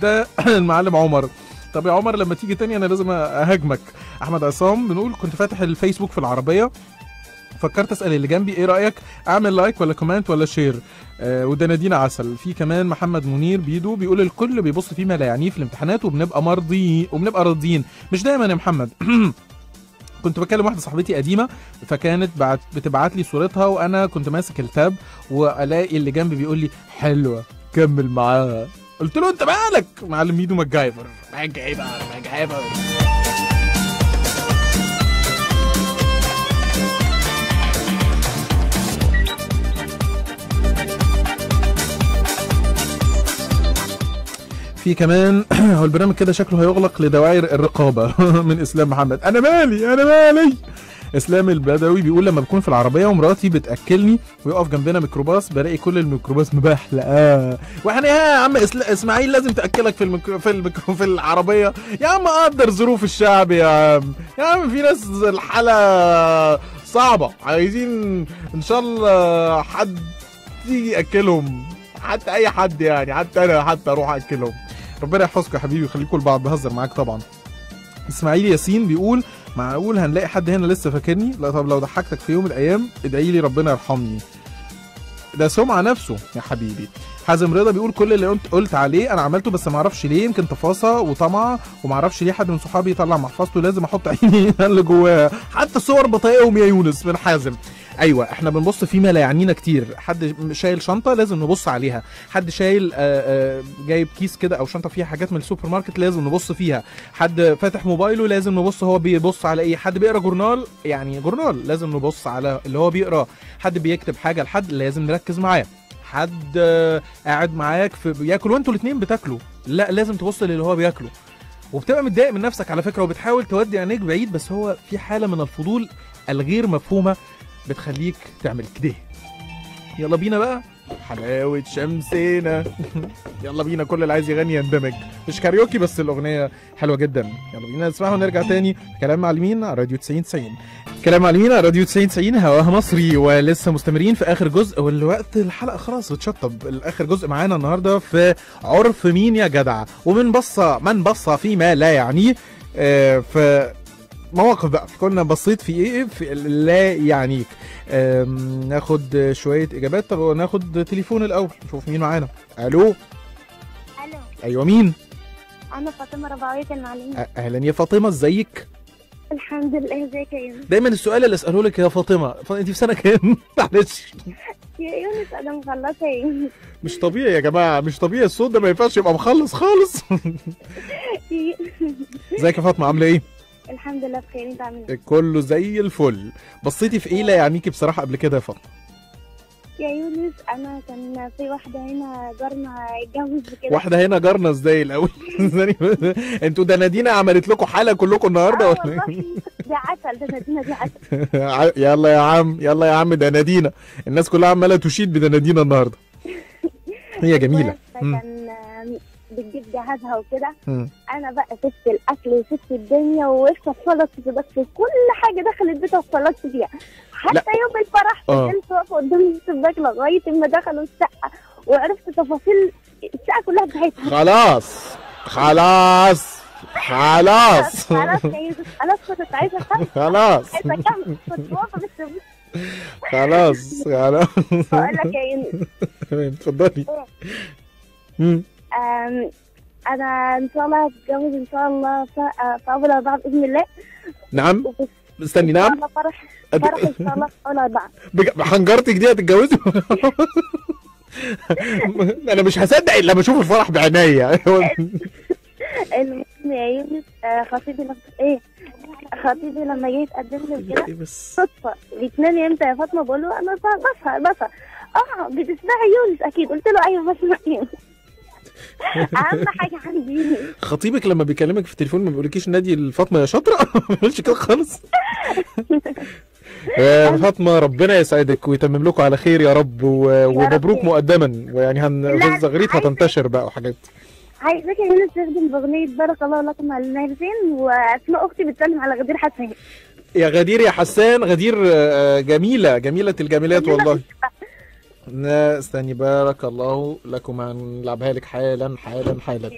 ده *clears throat* المعلم عمر. طب يا عمر لما تيجي تاني أنا لازم أهاجمك. أحمد عصام بنقول كنت فاتح الفيسبوك في العربية. فكرت أسأل اللي جنبي إيه رأيك؟ أعمل like ولا comment ولا share آه وده نادينا عسل. في كمان محمد منير بيدو بيقول الكل بيبص فيما لا يعنيه في الامتحانات وبنبقى مرضي وبنبقى راضيين. مش دايما يا محمد. *clears throat* كنت بكلم واحدة صاحبتي قديمة فكانت بعت بتبعت لي صورتها وأنا كنت ماسك ال tab وألاقي اللي جنبي بيقول لي حلوة كمل معاها. قلت له أنت مالك؟ معلم ميدو ماجايفر ماجايفر ماجايفر في كمان *clears throat* هو البرنامج كده شكله هيغلق لدوائر الرقابة *laughs* من إسلام محمد. أنا مالي أنا مالي! إسلام البدوي بيقول لما بكون في العربية ومراتي بتأكلني ويقف جنبنا ميكروباص بلاقي كل الميكروباص مبحلقه وإحنا يا عم إسماعيل لازم تأكلك في الميكرو في الميكرو في العربية. يا عم قدر ظروف الشعب يا عم. يا عم في ناس الحالة صعبة. عايزين إن شاء الله حد يجي يأكلهم. حتى أي حد يعني حتى أنا حتى أروح اكلهم ربنا يحفظكم يا حبيبي ويخليكم لبعض بهزر معاك طبعا. إسماعيل ياسين بيقول معقول هنلاقي حد هنا لسه فاكرني؟ لا طب لو ضحكتك في يوم من الأيام ادعي لي ربنا يرحمني. ده سمعة نفسه يا حبيبي. حازم رضا بيقول كل اللي قلت قلت عليه أنا عملته بس ما أعرفش ليه يمكن تفاصيل وطمع وما أعرفش ليه حد من صحابي يطلع محفظته لازم أحط عيني *laughs* اللي جواها حتى صور بطايقهم يا يونس من حازم. أيوه إحنا بنبص فيما لا يعنينا كتير. حد شايل شنطة لازم نبص عليها. حد شايل آه، آه، جايب كيس كده أو شنطة فيها حاجات من السوبر ماركت لازم نبص فيها. حد فاتح موبايله لازم نبص هو بيبص على إيه. حد بيقرأ جورنال يعني جورنال لازم نبص على اللي هو بيقراه حد بيكتب حاجة لحد لازم نركز معاه. حد آه، قاعد معاك في بياكل وانتوا الاثنين بتاكلوا. لا لازم تبص للي هو بياكله. وبتبقى متضايق من نفسك على فكرة وبتحاول تودي عينيك بعيد بس هو في حالة من الفضول الغير مفهومة بتخليك تعمل كده. يلا بينا بقى. حلاوة شمسنا يلا بينا كل اللي عايز يغني يندمج. مش كاريوكي بس الأغنية حلوة جدا. يلا بينا نسمعها ونرجع تاني. كلام معلمين على راديو 90 90 كلام معلمين على راديو 90 90 هواها مصري ولسه مستمرين في آخر جزء. والوقت الحلقة خلاص بتشطب. الآخر جزء معانا النهاردة في عرف مين يا جدع؟ ومن بصة من بصة فيما لا يعنيه آه، في مواقف بقى. كنا بصيت في إيه؟ في لا يعنيك. ناخد شوية إجابات. طب ناخد تليفون الأول. نشوف مين معانا. ألو؟
ألو.
أيوه مين؟
أنا فاطمة رباعية المعلمين
أهلا يا فاطمة إزيك؟
الحمد لله إزيك يا يونس؟
دايما السؤال اللي أسأله لك يا فاطمة. انت في سنة كام؟ *laughs* معلش.
يا يونس أنا مخلصة يا يونس.
مش طبيعي يا جماعة. مش طبيعي. الصوت ده ما ينفعش يبقى مخلص خالص. *laughs* *laughs* إزيك يا فاطمة؟ عاملة إيه؟
الحمد لله بخير انت عامل إيه؟
كله زي الفل. بصيتي في إيه لا يعنيكي بصراحة قبل كده يا فاطمة؟
يا يونس أنا كان في واحدة هنا جارنا اتجوز كده.
واحدة هنا جارنا إزاي الأول. *laughs* أنتوا ده نادينا عملت لكم حالة كلكم النهارده
آه
ولا إيه؟ *laughs*
دي عسل ده نادينا دي عسل.
يلا يا عم يلا يا عم ده نادينا. الناس كلها عمالة تشيد بنادينا النهارده. *laughs* هي جميلة. مم.
بتجيب جهازها وكده. أنا بقى سبت الأكل وسبت الدنيا ووقفت اتفرجت في بس في كل حاجة دخلت بيتها اتفرجت فيها. حتى
لا.
يوم الفرح
آه.
فضلت واقفة قدام الشباك لغاية ما دخلوا الشقه وعرفت تفاصيل الشقه كلها بتاعتها
خلاص خلاص خلاص. *laughs*
خلاص خلاص كنت عايزة.
خلاص.
عايزة اكمل كنت واقفة بالشباك
خلاص خلاص.
بقول لك يا يونس *laughs*
مم.
آم، أنا إن شاء الله هتجوز إن شاء الله آه، في أول أربعة بإذن الله.
نعم. استني نعم.
فرح فرح إن شاء الله في أول
أربعة. حنجرتك دي هتتجوزي؟ *laughs* أنا مش هصدق إلا لما أشوف الفرح بعينيا. *laughs*
المهم يا يونس آه، خطيبي لما إيه خطيبي لما جه يتقدم لي كده
بس.
صدفة. بتنامي إمتى يا فاطمة؟ بقول له أنا ب- بسهر بسهر آه بتسمعي يونس؟ أكيد. قلت له أيوه بسمع يونس. أهم حاجة عندي.
خطيبك لما بيكلمك في التليفون ما بيقولكيش نادي الفاطمة يا شاطرة؟ *laughs* ما بيقولش كده خالص. يا فاطمة ربنا يسعدك ويتمم لكم على خير يا رب و- ومبروك مقدما. ويعني هن
لا،
الزغريت هتنتشر بقى وحاجات.
عايزاك يونس تخدم بأغنية بارك الله لكم على المهرسين وأسماء أختي بتسلم على غدير حسن
يا غدير يا حسان غدير آه، جميلة جميلة الجميلات والله. استني بارك الله لكم. هنلعبها لك حالا حالا حالا.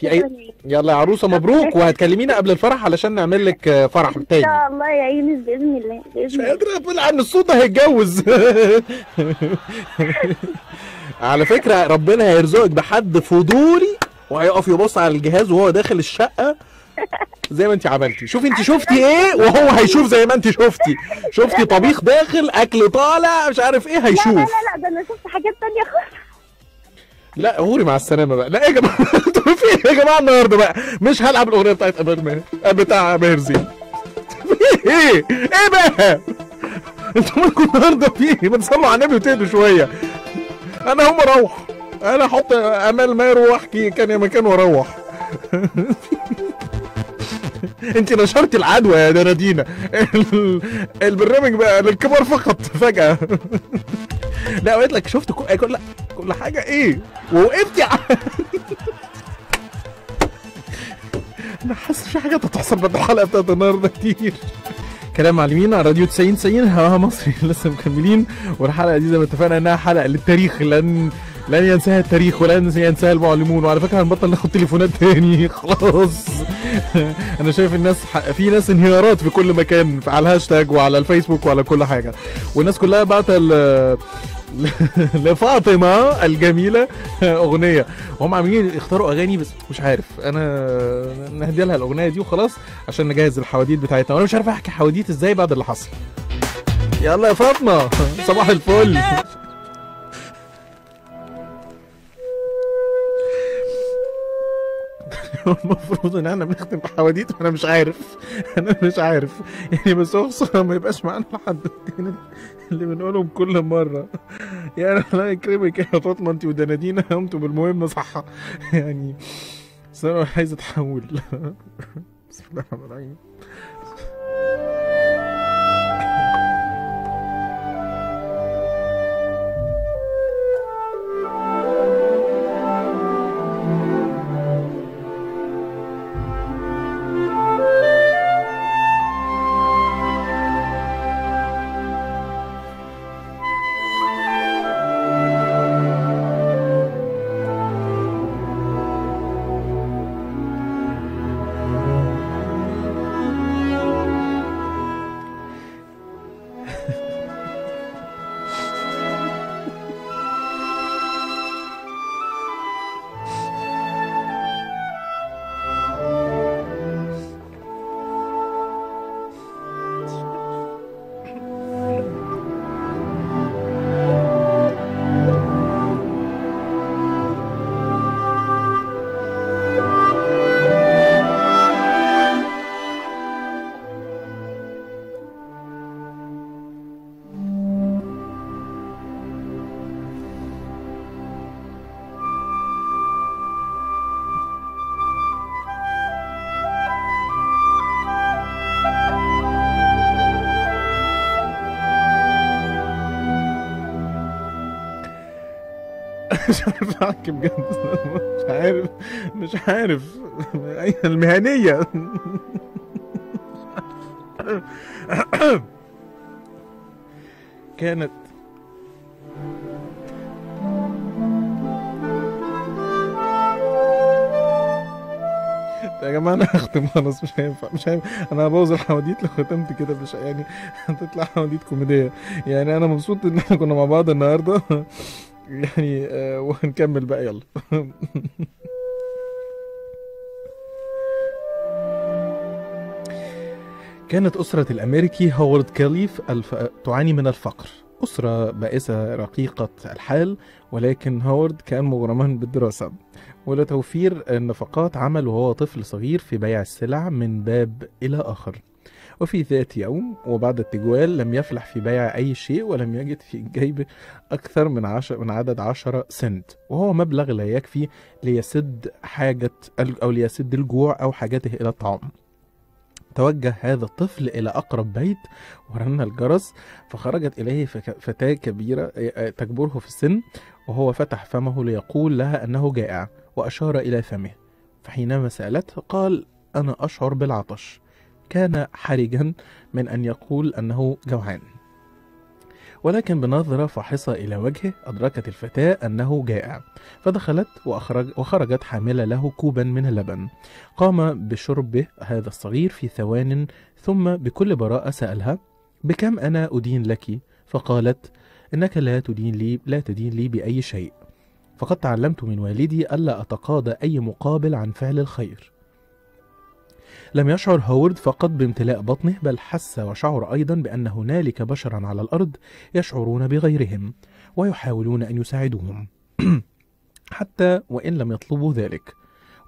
في اي يلا يا عروسة مبروك وهتكلمينا قبل الفرح علشان نعمل لك فرح
إن
تاني.
شاء الله يا يونس بإذن الله بإذن
مش
الله.
قادر أقول عن الصوت هيتجوز. *laughs* على فكرة ربنا هيرزقك بحد فضولي وهيقف يبص على الجهاز وهو داخل الشقة. زي ما انت عملتي. شوفي انت شفتي إيه وهو هيشوف زي ما انت شفتي. شفتي طبيخ داخل أكل طالع مش عارف إيه
لا لا
هيشوف.
لا لا ده أنا شفت حاجات تانية خالص.
لا غوري مع السلامة بقى. لا يا جماعة؟ *laughs* أنتوا في إيه يا جماعة النهارده بقى؟ مش هلعب الأغنية بتاعت أمير ماهر بتاع ماهر زين. *laughs* إيه؟ إيه بقى؟ أنتوا مالكم النهارده في إيه؟ ما تصلوا على النبي وتهدوا شوية. أنا هم أروح. أنا أحط أمال ماهر وأحكي كان يا مكان وأروح. *laughs* انت نشرت العدوى يا دنادينا ال- البرنامج بقى للكبار فقط فجأة. لا قلت لك شفت كل كل, كل حاجة إيه؟ ووقفت أنا حاسس في حاجات هتحصل بعد الحلقة بتاعت النهارده كتير. كلام معلمين على راديو 90 90 هواها مصري *laughs* لسه مكملين. والحلقة دي زي ما اتفقنا إنها حلقة للتاريخ. لن لن ينساها التاريخ ولن ينساها المعلمون. وعلى فكرة هنبطل ناخد تليفونات تاني. *laughs* خلاص. *laughs* أنا شايف الناس ح... في ناس انهيارات في كل مكان على الهاشتاج وعلى الفيسبوك وعلى كل حاجة. والناس كلها بعت ال... *laughs* لفاطمة الجميلة أغنية. وهم عاملين يختاروا أغاني بس مش عارف. أنا نهدي لها الأغنية دي وخلاص عشان نجهز الحواديت بتاعتنا. وأنا مش عارف أحكي حواديت إزاي بعد اللي حصل. يلا يا فاطمة. *laughs* صباح الفل. المفروض إن إحنا بنختم بحواديت وأنا مش عارف. أنا مش عارف. يعني بس هو ما يبقاش معانا حد. تاني اللي بنقولهم كل مرة. يعني الله يكرمك يا فاطمة أنت ودنادينا قمتوا بالمهمه صح. يعني بس أنا عايز أتحول. *laughs* بسم الله الرحمن الرحيم. مش عارف أحكي بجد. مش عارف. مش عارف. أين المهنية؟ كانت يا جماعة أنا هختم خلاص مش هينفع مش هينفع. أنا هبوظ الحواديت لو ختمت كده مش يعني *laughs* هتطلع حواديت كوميدية. يعني أنا مبسوط إن إحنا كنا مع بعض النهاردة. يعني آه، وهنكمل بقى يلا. كانت أسرة الأمريكي هوارد كاليف الف... تعاني من الفقر. أسرة بائسة رقيقة الحال ولكن هوارد كان مغرما بالدراسة. ولتوفير النفقات عمل وهو طفل صغير في بيع السلع من باب إلى آخر. وفي ذات يوم وبعد التجوال لم يفلح في بيع أي شيء ولم يجد في جيبه أكثر من عشر من عدد عشرة سنت. وهو مبلغ لا يكفي ليسد حاجة أو ليسد الجوع أو حاجته إلى الطعام. توجه هذا الطفل إلى أقرب بيت ورن الجرس فخرجت إليه فتاة كبيرة آه، تكبره في السن وهو فتح فمه ليقول لها أنه جائع وأشار إلى فمه. فحينما سألته قال أنا أشعر بالعطش. كان حرجا من أن يقول أنه جوعان. ولكن بنظرة فاحصة إلى وجهه أدركت الفتاة أنه جائع. فدخلت وأخرج وخرجت حاملة له كوبا من اللبن. قام بشربه هذا الصغير في ثوان ثم بكل براءة سألها بكم أنا أدين لك؟ فقالت إنك لا تدين لي لا تدين لي بأي شيء. فقد تعلمت من والدي ألا أتقاضى أي مقابل عن فعل الخير. لم يشعر هوارد فقط بامتلاء بطنه بل حس وشعر أيضا بأن هنالك بشرا على الأرض يشعرون بغيرهم ويحاولون أن يساعدوهم. *clears throat* حتى وإن لم يطلبوا ذلك.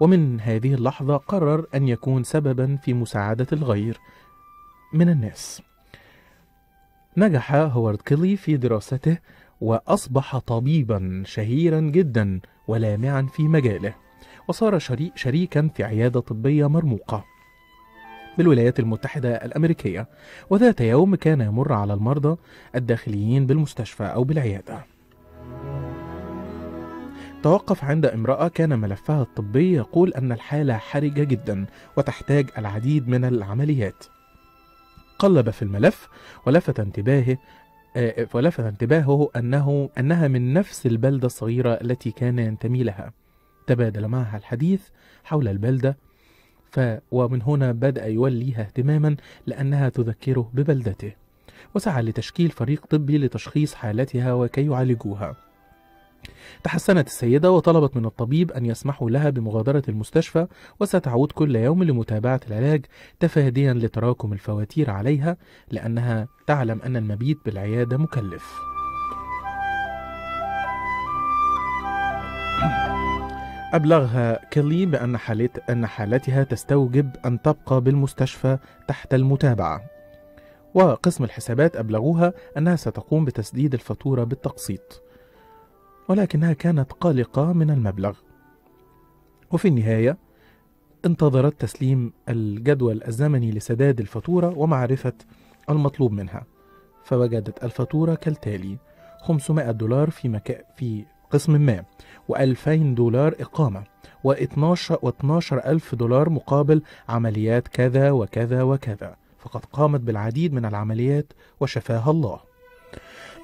ومن هذه اللحظة قرر أن يكون سببا في مساعدة الغير من الناس. نجح هوارد كيلي في دراسته وأصبح طبيبا شهيرا جدا ولامعا في مجاله وصار شريك شريكا في عيادة طبية مرموقة. بالولايات المتحدة الأمريكية وذات يوم كان يمر على المرضى الداخليين بالمستشفى أو بالعيادة. توقف عند امرأة كان ملفها الطبي يقول أن الحالة حرجة جدا وتحتاج العديد من العمليات. قلب في الملف ولفت انتباهه آه، ولفت انتباهه أنه أنها من نفس البلدة الصغيرة التي كان ينتمي لها. تبادل معها الحديث حول البلدة ف ومن هنا بدأ يوليها اهتماما لأنها تذكره ببلدته وسعى لتشكيل فريق طبي لتشخيص حالتها وكي يعالجوها. تحسنت السيدة وطلبت من الطبيب أن يسمحوا لها بمغادرة المستشفى وستعود كل يوم لمتابعة العلاج تفاديا لتراكم الفواتير عليها لأنها تعلم أن المبيت بالعيادة مكلف. أبلغها كيلي بأن حالت أن حالتها تستوجب أن تبقى بالمستشفى تحت المتابعة. وقسم الحسابات أبلغوها أنها ستقوم بتسديد الفاتورة بالتقسيط. ولكنها كانت قلقة من المبلغ. وفي النهاية انتظرت تسليم الجدول الزمني لسداد الفاتورة ومعرفة المطلوب منها. فوجدت الفاتورة كالتالي 500 دولار في مكان في قسم ما. و2000 دولار إقامة و12 و12 ألف دولار مقابل عمليات كذا وكذا وكذا. فقد قامت بالعديد من العمليات وشفاها الله.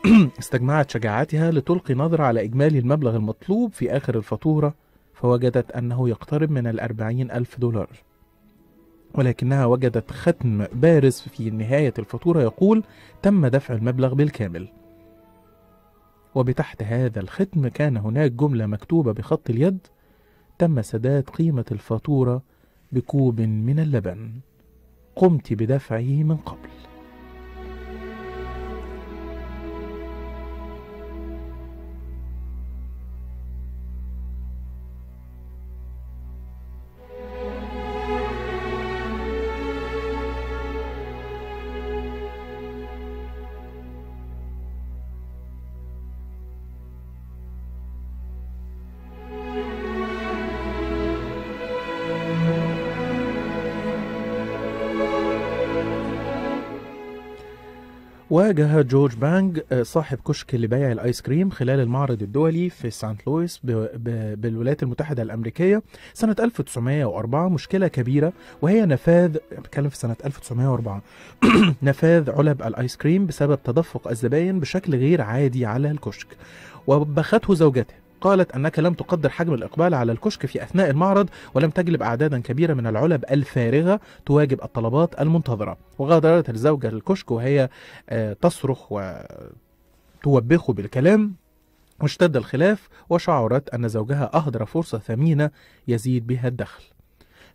*clears throat* استجمعت شجاعتها لتلقي نظرة على إجمالي المبلغ المطلوب في آخر الفاتورة فوجدت أنه يقترب من الأربعين ألف دولار. ولكنها وجدت ختم بارز في نهاية الفاتورة يقول تم دفع المبلغ بالكامل. وبتحت هذا الختم كان هناك جملة مكتوبة بخط اليد تم سداد قيمة الفاتورة بكوب من اللبن. قمت بدفعه من قبل. واجه جورج بانج آه، صاحب كشك لبيع الآيس كريم خلال المعرض الدولي في سانت لويس بالولايات المتحدة الأمريكية سنة 1904 مشكلة كبيرة وهي نفاذ بتكلم في سنة 1904 *coughs* نفاذ علب الآيس كريم بسبب تدفق الزباين بشكل غير عادي على الكشك وبخته زوجته. قالت أنك لم تقدر حجم الإقبال على الكشك في أثناء المعرض ولم تجلب أعدادا كبيرة من العلب الفارغة تواجب الطلبات المنتظرة. وغادرت الزوجة الكشك وهي آه، تصرخ وتوبخه بالكلام. واشتد الخلاف وشعرت أن زوجها أهدر فرصة ثمينة يزيد بها الدخل.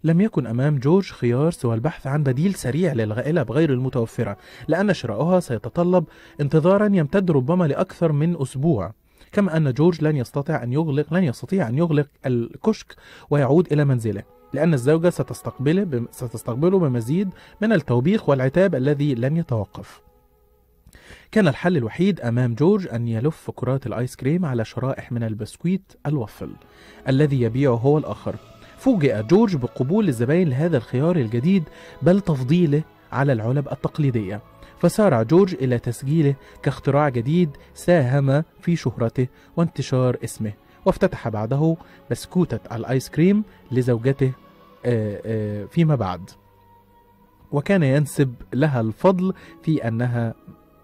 لم يكن أمام جورج خيار سوى البحث عن بديل سريع للغائلة غير المتوفرة لأن شراؤها سيتطلب انتظارا يمتد ربما لأكثر من أسبوع. كما أن جورج لن يستطيع أن يغلق لن يستطيع أن يغلق الكشك ويعود إلى منزله لأن الزوجة ستستقبله ستستقبله بمزيد من التوبيخ والعتاب الذي لن يتوقف. كان الحل الوحيد أمام جورج أن يلف كرات الآيس كريم على شرائح من البسكويت الوفل الذي يبيعه هو الآخر. فوجئ جورج بقبول الزبائن لهذا الخيار الجديد بل تفضيله على العلب التقليدية. فسارع جورج إلى تسجيله كاختراع جديد ساهم في شهرته وانتشار اسمه وافتتح بعده بسكوتة الآيس كريم لزوجته آه، آه، فيما بعد. وكان ينسب لها الفضل في أنها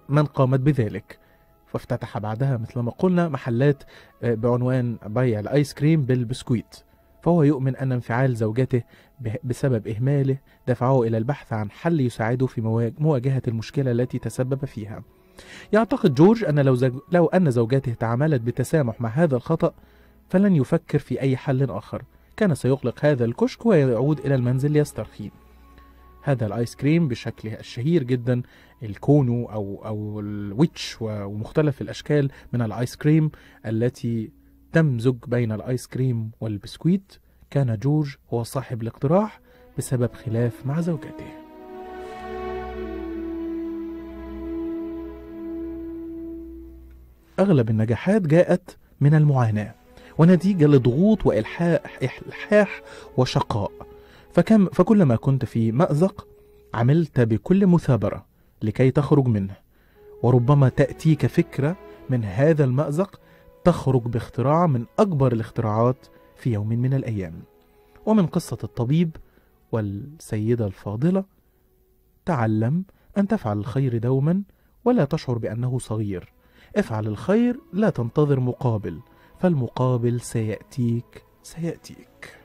من قامت بذلك. فافتتح بعدها مثل ما قلنا محلات آه، بعنوان بيع الآيس كريم بالبسكويت. فهو يؤمن أن انفعال زوجته بسبب إهماله دفعه إلى البحث عن حل يساعده في مواج- مواجهة المشكلة التي تسبب فيها. يعتقد جورج أن لو, زج... لو أن زوجته تعاملت بتسامح مع هذا الخطأ فلن يفكر في أي حل آخر. كان سيغلق هذا الكشك ويعود إلى المنزل ليسترخي. هذا الآيس كريم بشكله الشهير جدا الكونو أو أو الويتش ومختلف الأشكال من الآيس كريم التي تمزج بين الآيس كريم والبسكويت. كان جورج هو صاحب الاقتراح بسبب خلاف مع زوجته. أغلب النجاحات جاءت من المعاناة ونتيجة لضغوط وإلحاح إلحاح وشقاء. فكم فكلما كنت في مأزق عملت بكل مثابرة لكي تخرج منه. وربما تأتيك فكرة من هذا المأزق تخرج باختراع من أكبر الاختراعات في يوم من الأيام. ومن قصة الطبيب والسيدة الفاضلة تعلم أن تفعل الخير دوما ولا تشعر بأنه صغير. افعل الخير لا تنتظر مقابل فالمقابل سيأتيك سيأتيك.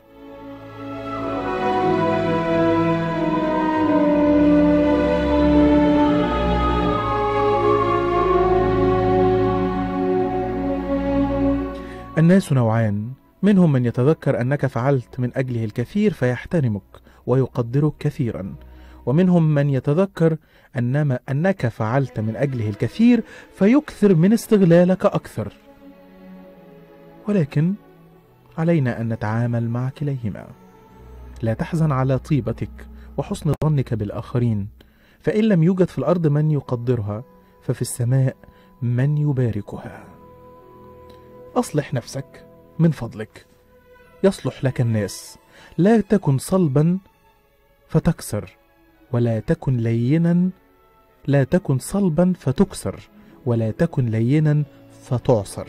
الناس نوعان. منهم من يتذكر أنك فعلت من أجله الكثير فيحترمك ويقدرك كثيرا. ومنهم من يتذكر أنما أنك فعلت من أجله الكثير فيكثر من استغلالك أكثر. ولكن علينا أن نتعامل مع كليهما لا تحزن على طيبتك وحسن ظنك بالآخرين. فإن لم يوجد في الأرض من يقدرها ففي السماء من يباركها. أصلح نفسك من فضلك. يصلح لك الناس. لا تكن صلبا فتكسر ولا تكن لينا لا تكن صلبا فتكسر ولا تكن لينا فتعصر.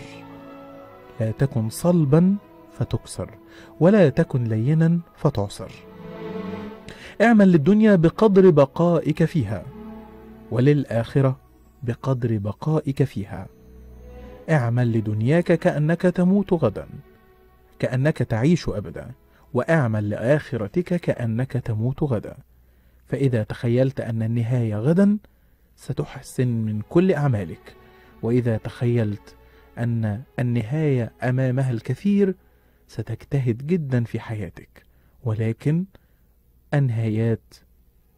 لا تكن صلبا فتكسر ولا تكن لينا فتعصر. اعمل للدنيا بقدر بقائك فيها وللآخرة بقدر بقائك فيها. اعمل لدنياك كأنك تموت غدا كأنك تعيش أبدا وأعمل لآخرتك كأنك تموت غدا. فإذا تخيلت أن النهاية غدا ستحسن من كل أعمالك. وإذا تخيلت أن النهاية أمامها الكثير ستجتهد جدا في حياتك. ولكن النهايات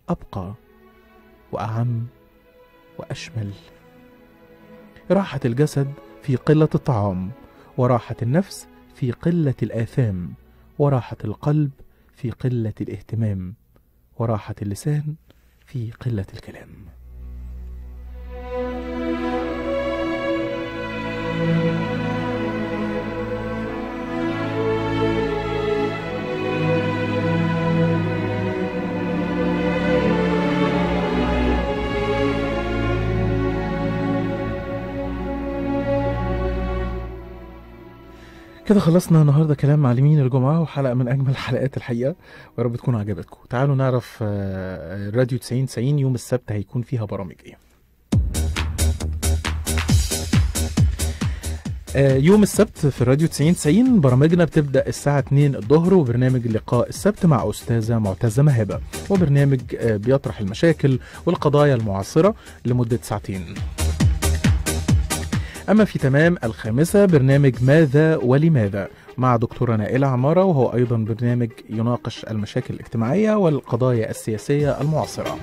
أبقى وأعم وأشمل. راحة الجسد في قلة الطعام وراحة النفس في قلة الآثام وراحة القلب في قلة الاهتمام وراحة اللسان في قلة الكلام. كده خلصنا النهارده كلام معلمين الجمعة وحلقة من أجمل الحلقات الحقيقة. ويا رب تكون عجبتكم. تعالوا نعرف آه، راديو 90 90 يوم السبت هيكون فيها برامج إيه. آه، يوم السبت في الراديو 90 90 برامجنا بتبدأ الساعة 2 الظهر وبرنامج لقاء السبت مع أستاذة معتزة مهبه وبرنامج آه، بيطرح المشاكل والقضايا المعاصرة لمدة ساعتين. أما في تمام الخامسة برنامج ماذا ولماذا؟ مع دكتورة نائلة عمارة وهو أيضا برنامج يناقش المشاكل الاجتماعية والقضايا السياسية المعاصرة.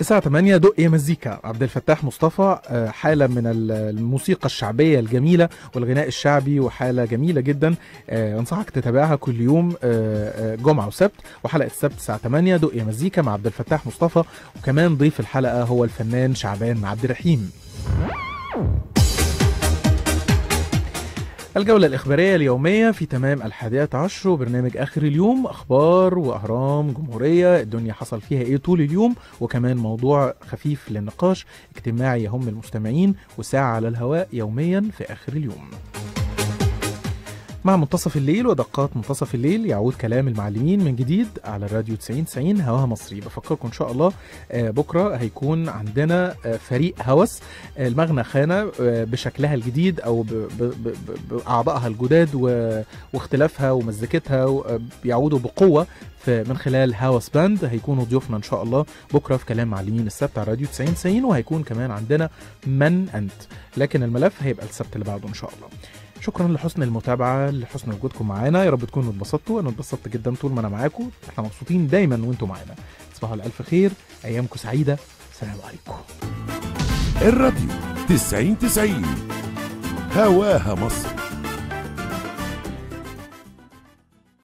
الساعة 8 دق مزيكا. عبد الفتاح مصطفى آه، حالة من ال- الموسيقى الشعبية الجميلة والغناء الشعبي وحالة جميلة جدا. آه، أنصحك تتابعها كل يوم آه، جمعة وسبت وحلقة السبت الساعة 8 دق مزيكا مع عبد الفتاح مصطفى. وكمان ضيف الحلقة هو الفنان شعبان عبد الرحيم. الجولة الإخبارية اليومية في تمام الحادية عشر وبرنامج آخر اليوم أخبار وأهرام جمهورية الدنيا حصل فيها إيه طول اليوم وكمان موضوع خفيف للنقاش اجتماعي يهم المستمعين وساعة على الهواء يوميا في آخر اليوم. مع منتصف الليل ودقات منتصف الليل يعود كلام المعلمين من جديد على الراديو 90 90 هواها مصري. بفكركم إن شاء الله آه، بكرة هيكون عندنا آه، فريق هوس آه، المغنى خانة بشكلها الجديد أو بأعضائها الجداد واختلافها ومزيكتها بيعودوا بقوة من خلال هاوس باند. هيكونوا ضيوفنا إن شاء الله بكرة في كلام معلمين السبت على راديو 90 90 وهيكون كمان عندنا من أنت. لكن الملف هيبقى السبت اللي بعده إن شاء الله. شكرا لحسن المتابعة لحسن وجودكم معانا. يا رب تكونوا اتبسطتوا. أنا اتبسطت جدا طول ما أنا معاكم. إحنا مبسوطين دايما وأنتم معانا. تصبحوا على ألف خير. أيامكم سعيدة. سلام عليكم.
الراديو 90 90 هواها مصر.